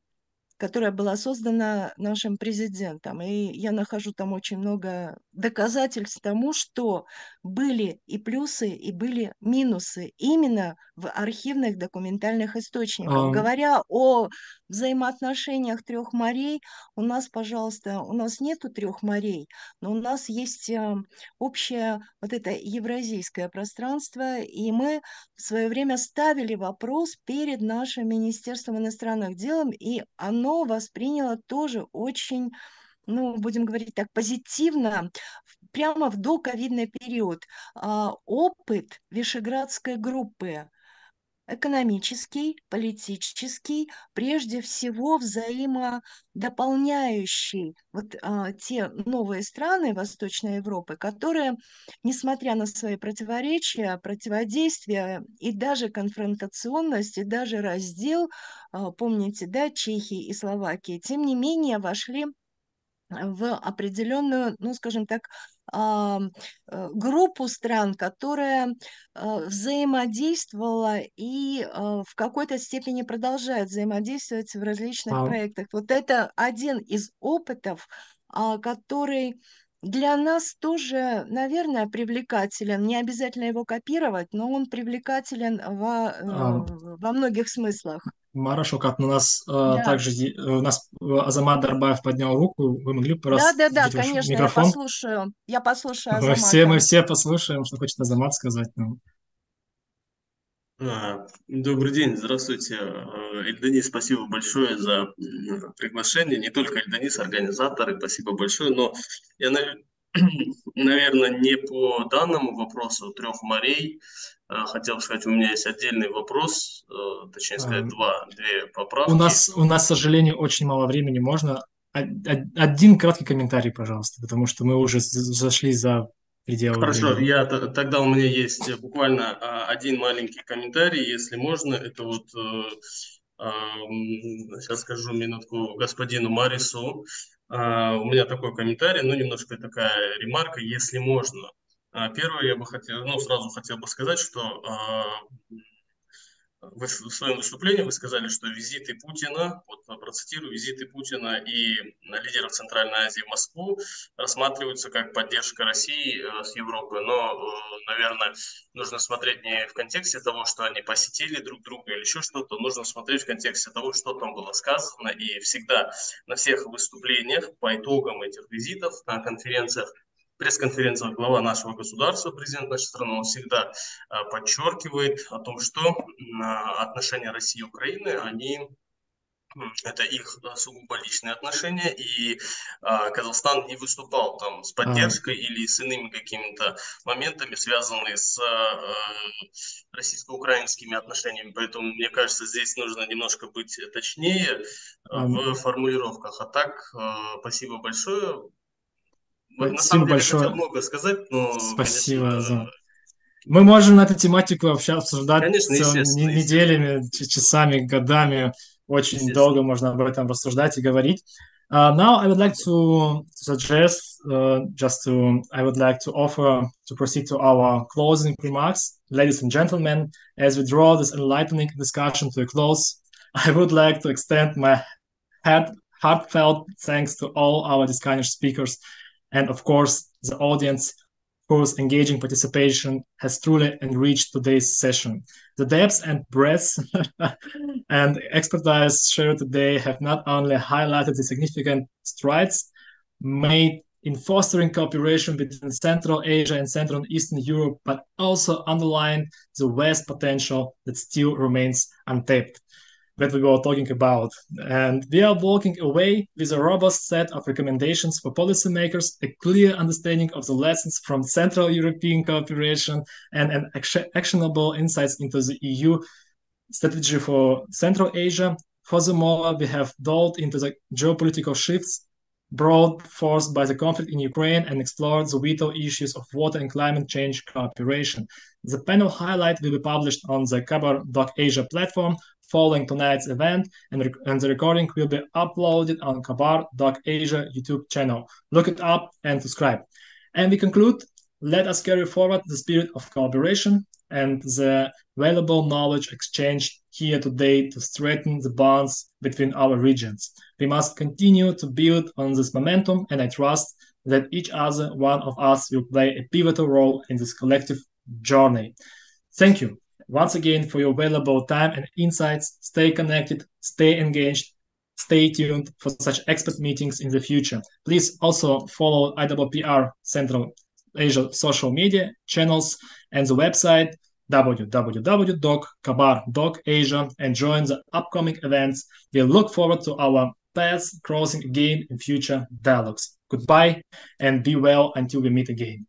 D: которая была создана нашим президентом. И я нахожу там очень много доказательств тому, что были и плюсы, и были минусы именно в архивных документальных источниках. Um... Говоря о взаимоотношениях трех морей, у нас, пожалуйста, у нас нету трех морей, но у нас есть э, общее вот это евразийское пространство, и мы в свое время ставили вопрос перед нашим Министерством иностранных дел, и оно восприняло тоже очень ну, будем говорить так, позитивно, прямо в доковидный период. А, опыт Вишеградской группы экономический, политический, прежде всего взаимодополняющий вот а, те новые страны Восточной Европы, которые, несмотря на свои противоречия, противодействия и даже конфронтационность, и даже раздел, а, помните, да, Чехии и Словакии, тем не менее вошли в определенную, ну, скажем так, э, группу стран, которая э, взаимодействовала и э, в какой-то степени продолжает взаимодействовать в различных
B: А,
D: проектах. Вот это один из опытов, а, который для нас тоже, наверное, привлекателен. Не обязательно его копировать, но он привлекателен во,
B: а,
D: во многих смыслах.
B: Мара Шукат, у нас э,
D: Да.
B: также у нас Азамат Дарбаев поднял руку. Вы могли бы
D: Да,
B: раз
D: да, да,
B: ваш
D: конечно, я
B: микрофон?
D: послушаю. Я послушаю
B: Мы все, мы
D: Азамата.
B: все послушаем, что хочет Азамат сказать нам.
G: А, Добрый день, здравствуйте. Э, Эльданис, спасибо большое за приглашение. Не только Эльданис, организаторы, спасибо большое. Но я, навер- наверное, не по данному вопросу трех морей. А, Хотел бы сказать, у меня есть отдельный вопрос, точнее сказать,
B: А,
G: два, две
B: У
G: поправки.
B: нас, у нас, к сожалению, очень мало времени. Можно один краткий комментарий, пожалуйста, потому что мы уже зашли за пределы
G: Хорошо, я тогда у меня есть э, буквально а, один маленький комментарий, если можно. Это вот э, ам, сейчас скажу минутку господину Марису. А, У меня такой комментарий, ну немножко такая ремарка, если можно. А, Первое, я бы хотел, ну сразу хотел бы сказать, что а, в своем выступлении вы сказали, что визиты Путина, вот процитирую, визиты Путина и лидеров Центральной Азии в Москву рассматриваются как поддержка России э, с Европы. Но, э, наверное, нужно смотреть не в контексте того, что они посетили друг друга или еще что-то, нужно смотреть в контексте того, что там было сказано. И всегда на всех выступлениях по итогам этих визитов на конференциях пресс-конференциях глава нашего государства, президент нашей страны, он всегда а, подчеркивает о том, что отношения России и Украины, они это их сугубо личные отношения, и а, Казахстан не выступал там с поддержкой а. или с иными какими-то моментами, связанными с а, российско-украинскими отношениями. Поэтому, мне кажется, здесь нужно немножко быть точнее а. в формулировках. А так, а, спасибо большое.
B: Спасибо на самом деле большое. хотел много сказать, но... Спасибо конечно, за... Мы можем на эту тематику вообще обсуждать конечно, естественно, неделями, естественно. часами, годами. Очень долго можно об этом рассуждать и говорить. Uh, now I would like to suggest, uh, just to, I would like to offer to proceed to our closing remarks. Ladies and gentlemen, as we draw this enlightening discussion to a close, I would like to extend my heartfelt thanks to all our distinguished speakers and of course the audience whose engaging participation has truly enriched today's session. The depth and breadth and expertise shared today have not only highlighted the significant strides made in fostering cooperation between Central Asia and Central and Eastern Europe, but also underlined the vast potential that still remains untapped that we were talking about. And we are walking away with a robust set of recommendations for policymakers, a clear understanding of the lessons from Central European cooperation, and an actionable insights into the EU strategy for Central Asia. Furthermore, we have delved into the geopolitical shifts brought forth by the conflict in Ukraine and explored the vital issues of water and climate change cooperation. The panel highlight will be published on the CABAR.asia platform following tonight's event, and, and the recording will be uploaded on CABAR.asia YouTube channel. Look it up and subscribe. And we conclude, let us carry forward the spirit of collaboration and the valuable knowledge exchanged here today to strengthen the bonds between our regions. We must continue to build on this momentum, and I trust that each other one of us will play a pivotal role in this collective journey. Thank you once again for your valuable time and insights. Stay connected, stay engaged, stay tuned for such expert meetings in the future. Please also follow IWPR Central Asia social media channels and the website www.cabar.asia and join the upcoming events. We look forward to our paths crossing again in future dialogues. Goodbye and be well until we meet again.